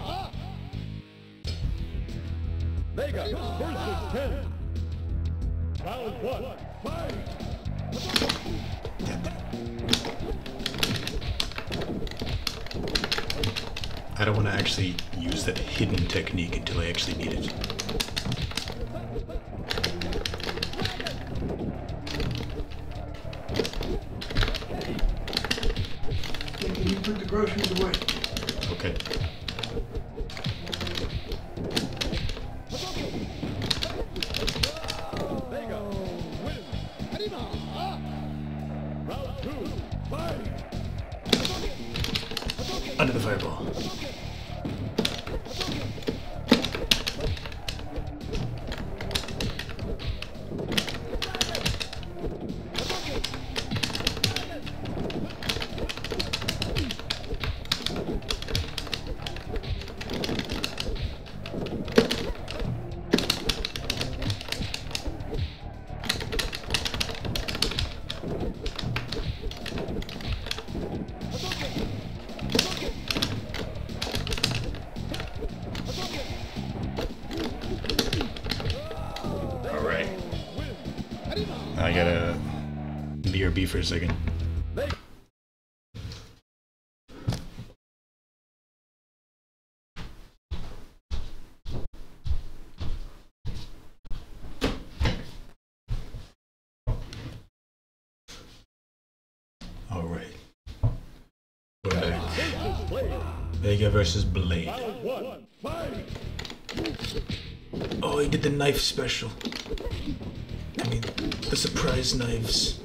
for a second. All right. Vega versus Blade. Oh, he did the knife special. I mean, the surprise knives.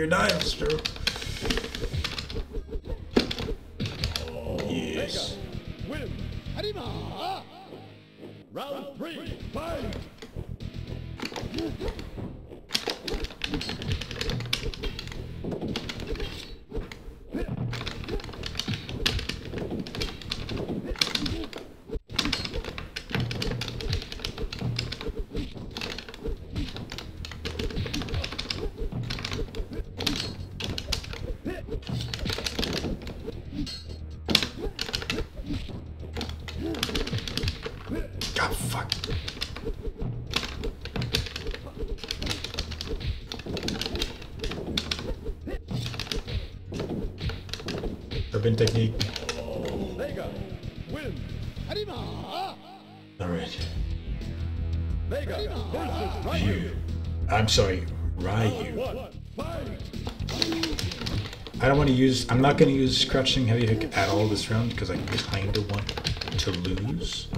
Your knives, bro. Technique. Vega. Win. Ah. Alright. Vega ah. Ryu. You. I'm sorry, Ryu. I don't want to use. I'm not going to use crouching heavy hook at all this round because I kind of want to lose.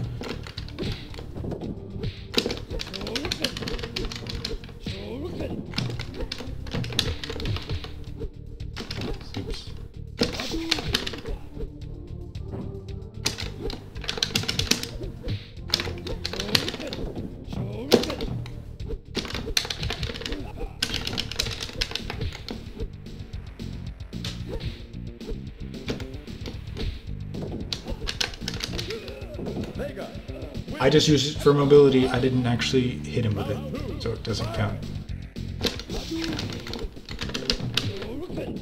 Just used it for mobility. I didn't actually hit him with it, so it doesn't count.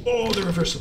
Oh, the reversal.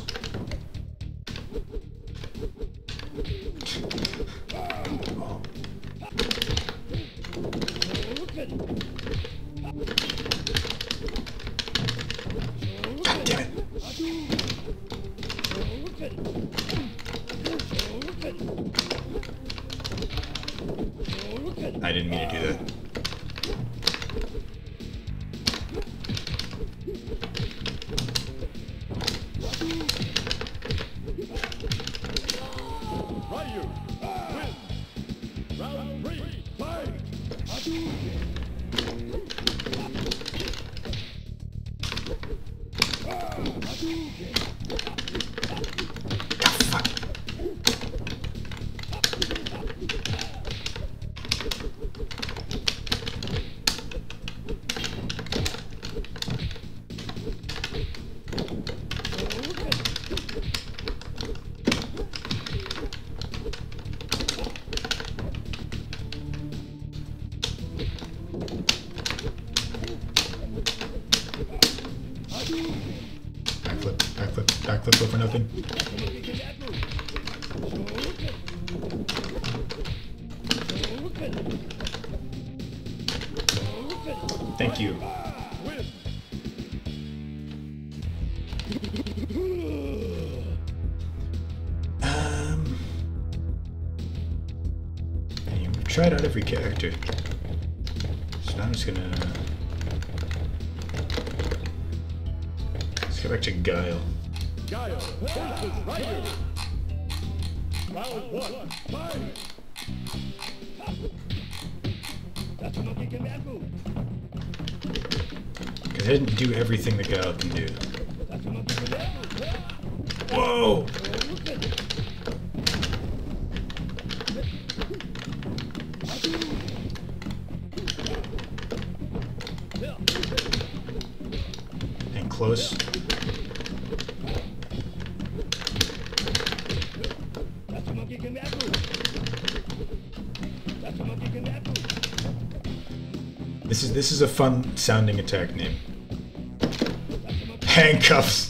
Character. So now I'm just gonna. Let's go back to Guile. Gaio versus Ryu. Round one. Fight. Because I didn't do everything the Guile close. This is this is a fun sounding attack name. Handcuffs.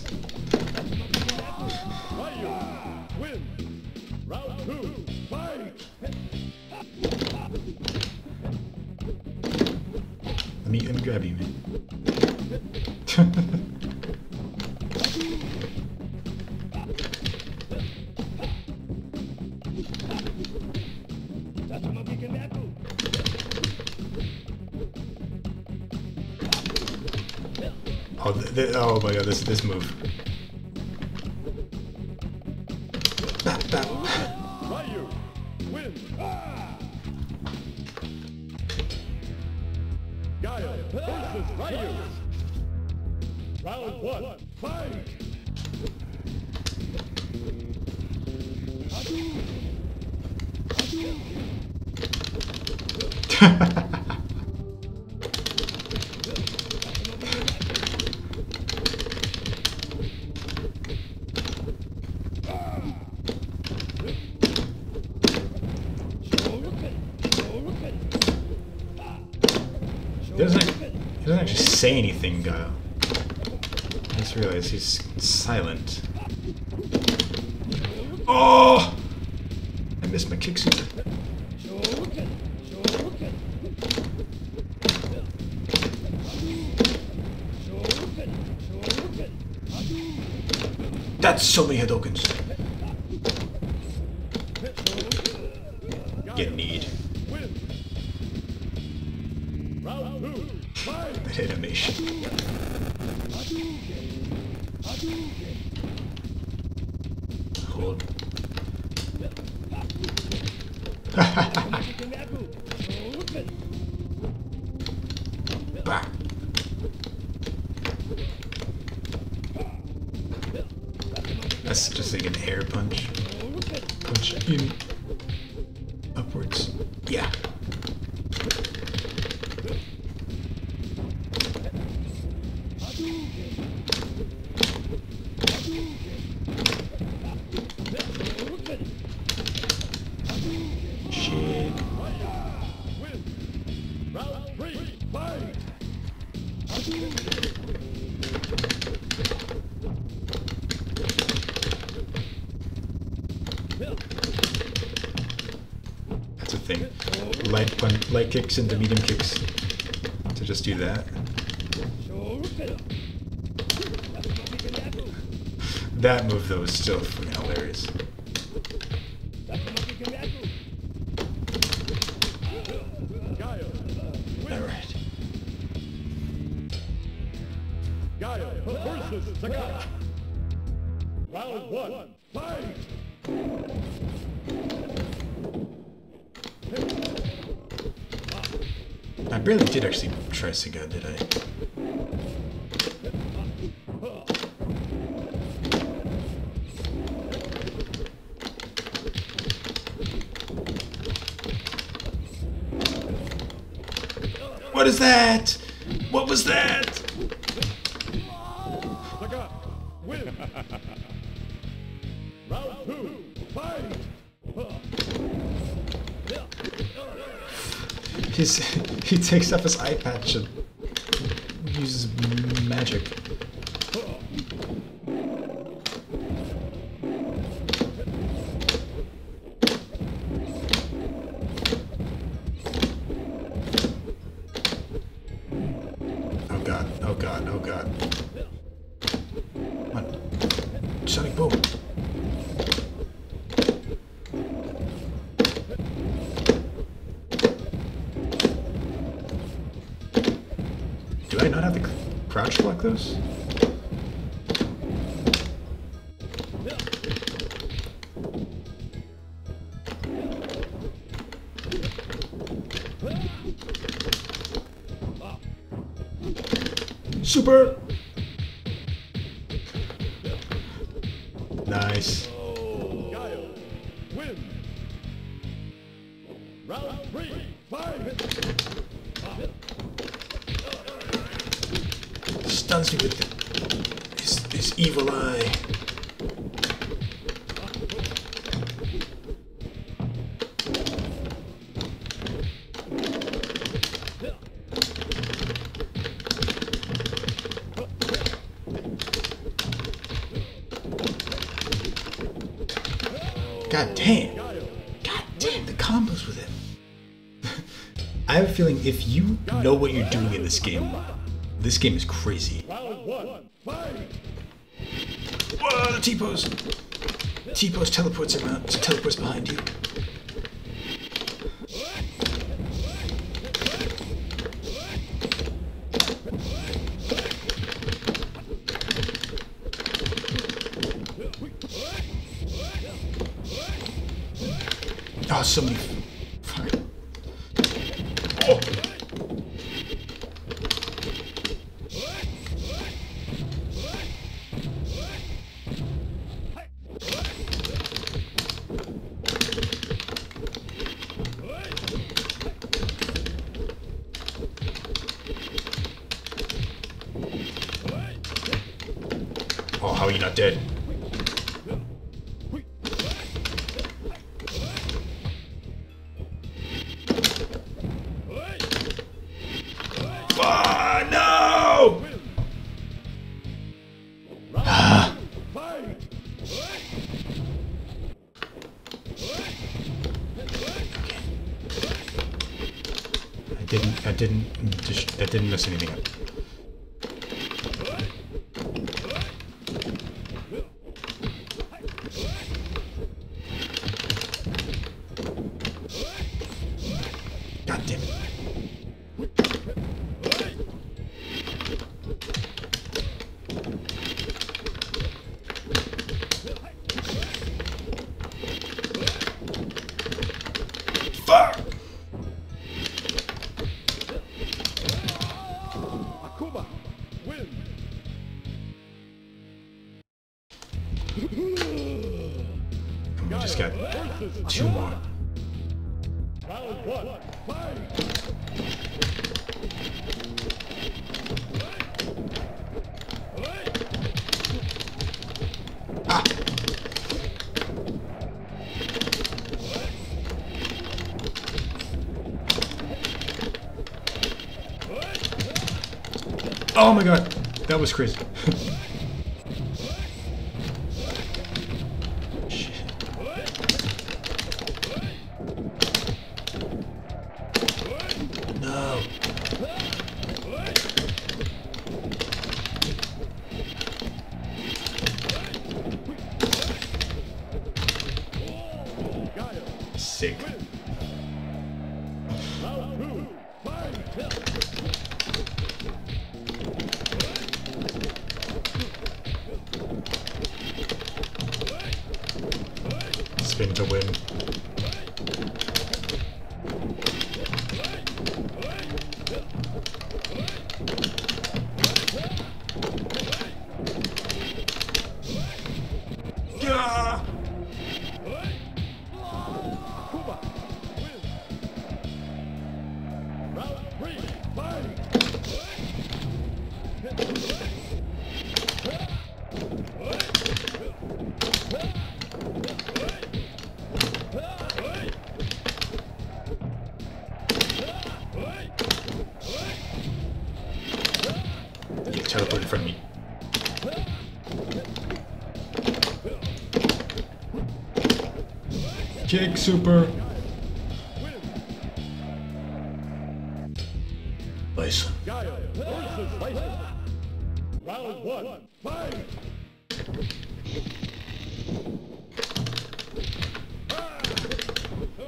Oh my god, this this move. Say anything, Guile. I just realized he's silent. Light kicks into medium kicks. To just do that. That move though is still fucking hilarious. What was that? He's he takes off his eye patch and uses magic. Crouch if you know what you're doing in this game, this game is crazy. Whoa, the T-pose! T-pose teleports him uh, out, teleports behind you. Oh, so many. Just, Oh my god, that was crazy. super. Bison. Round one.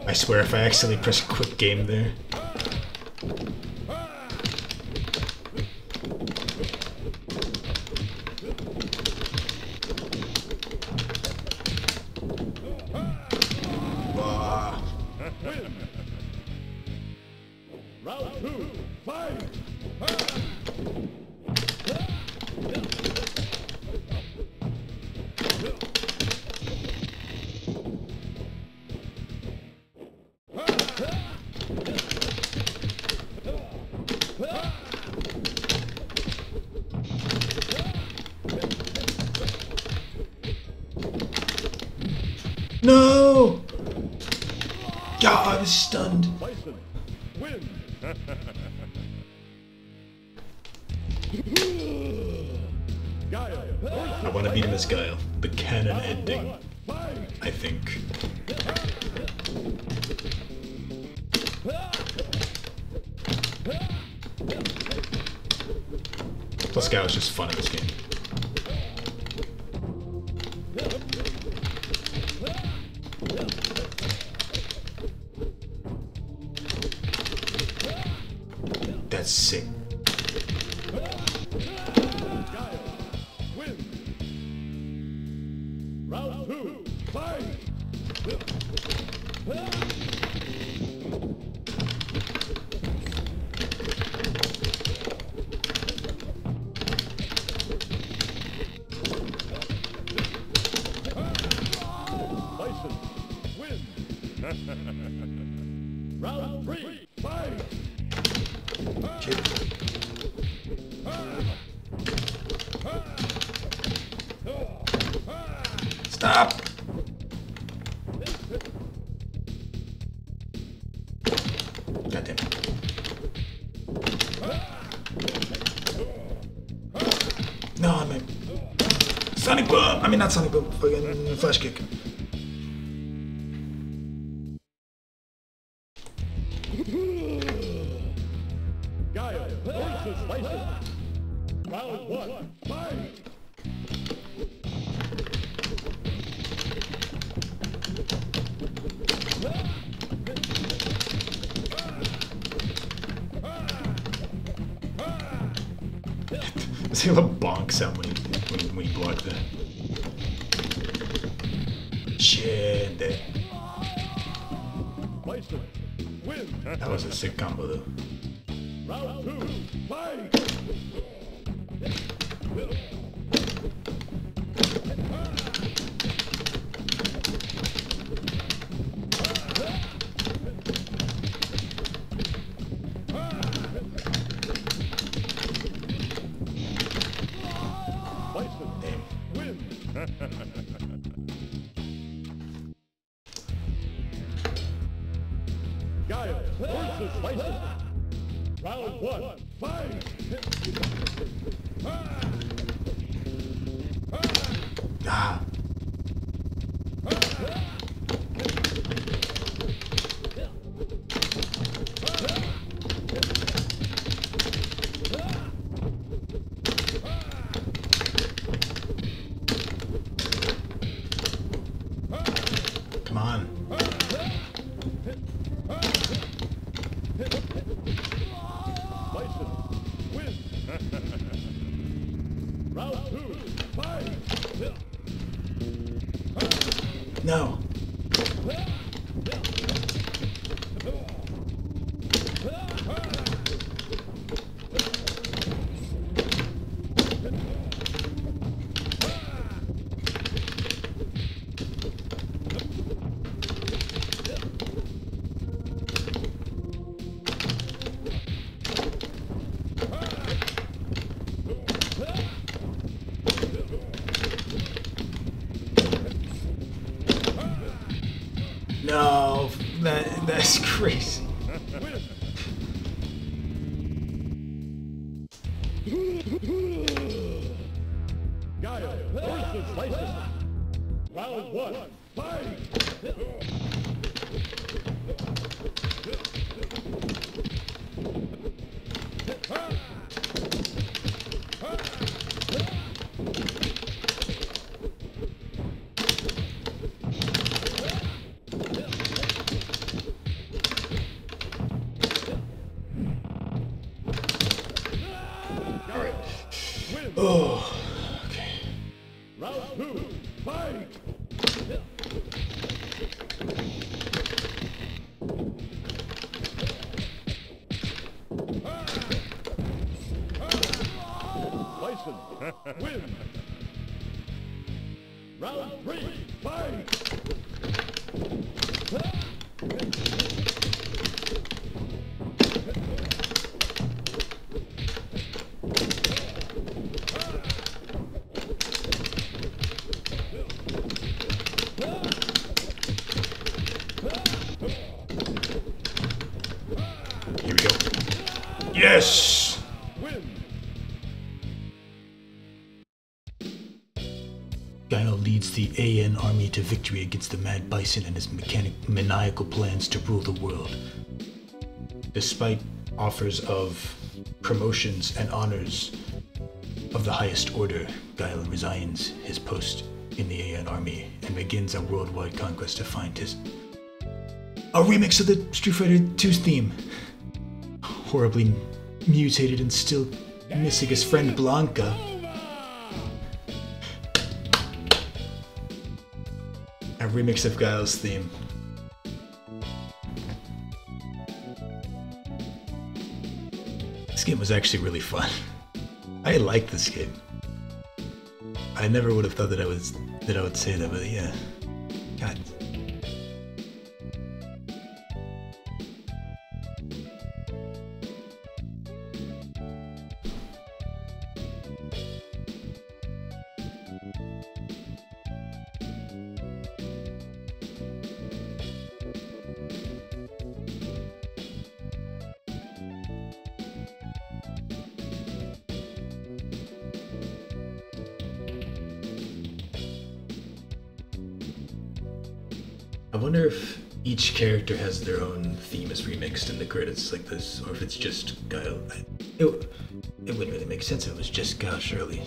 I swear if I accidentally press quick game there. Stop! Goddamn. No, I mean... Sonic Boom! I mean, not Sonic Boom. Fucking Flash Kick. like that. Shit. That was a sick combo though. win. Round three, fight! Yes! The AN army to victory against the Mad Bison and his mechanic, maniacal plans to rule the world. Despite offers of promotions and honors of the highest order, Guile resigns his post in the AN army and begins a worldwide conquest to find his. A remix of the Street Fighter 2's theme. Horribly mutated and still missing his friend Blanka. Remix of Guile's theme. This game was actually really fun. I liked this game. I never would have thought that I was that I would say that, but yeah. Like this, or if it's just Guile. It, it wouldn't really make sense if it was just Guile, surely.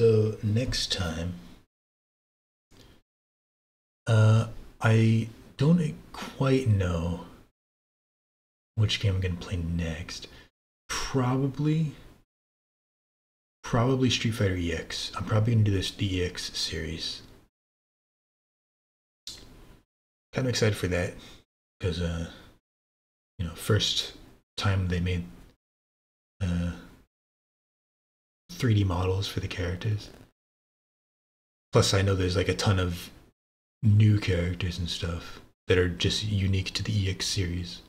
So next time, uh, I don't quite know which game I'm going to play next. Probably, probably Street Fighter EX. I'm probably going to do this EX series. Kind of excited for that because, uh, you know, first time they made uh, 3D models for the characters. Plus, I know there's like a ton of new characters and stuff that are just unique to the EX series.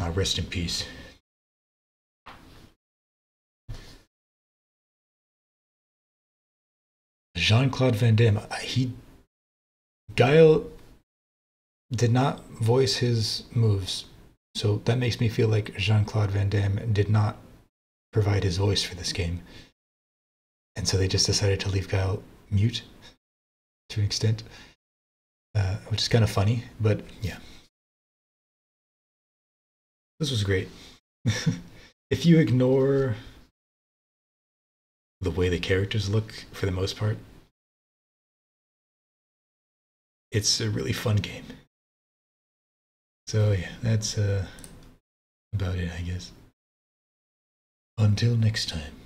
Ah, rest in peace. Jean Claude Van Damme, he. Guile did not voice his moves. So that makes me feel like Jean Claude Van Damme did not provide his voice for this game. And so they just decided to leave Guile mute to an extent, uh, which is kind of funny, but yeah. This was great. if you ignore the way the characters look for the most part, it's a really fun game. So yeah, that's uh, about it, I guess. Until next time.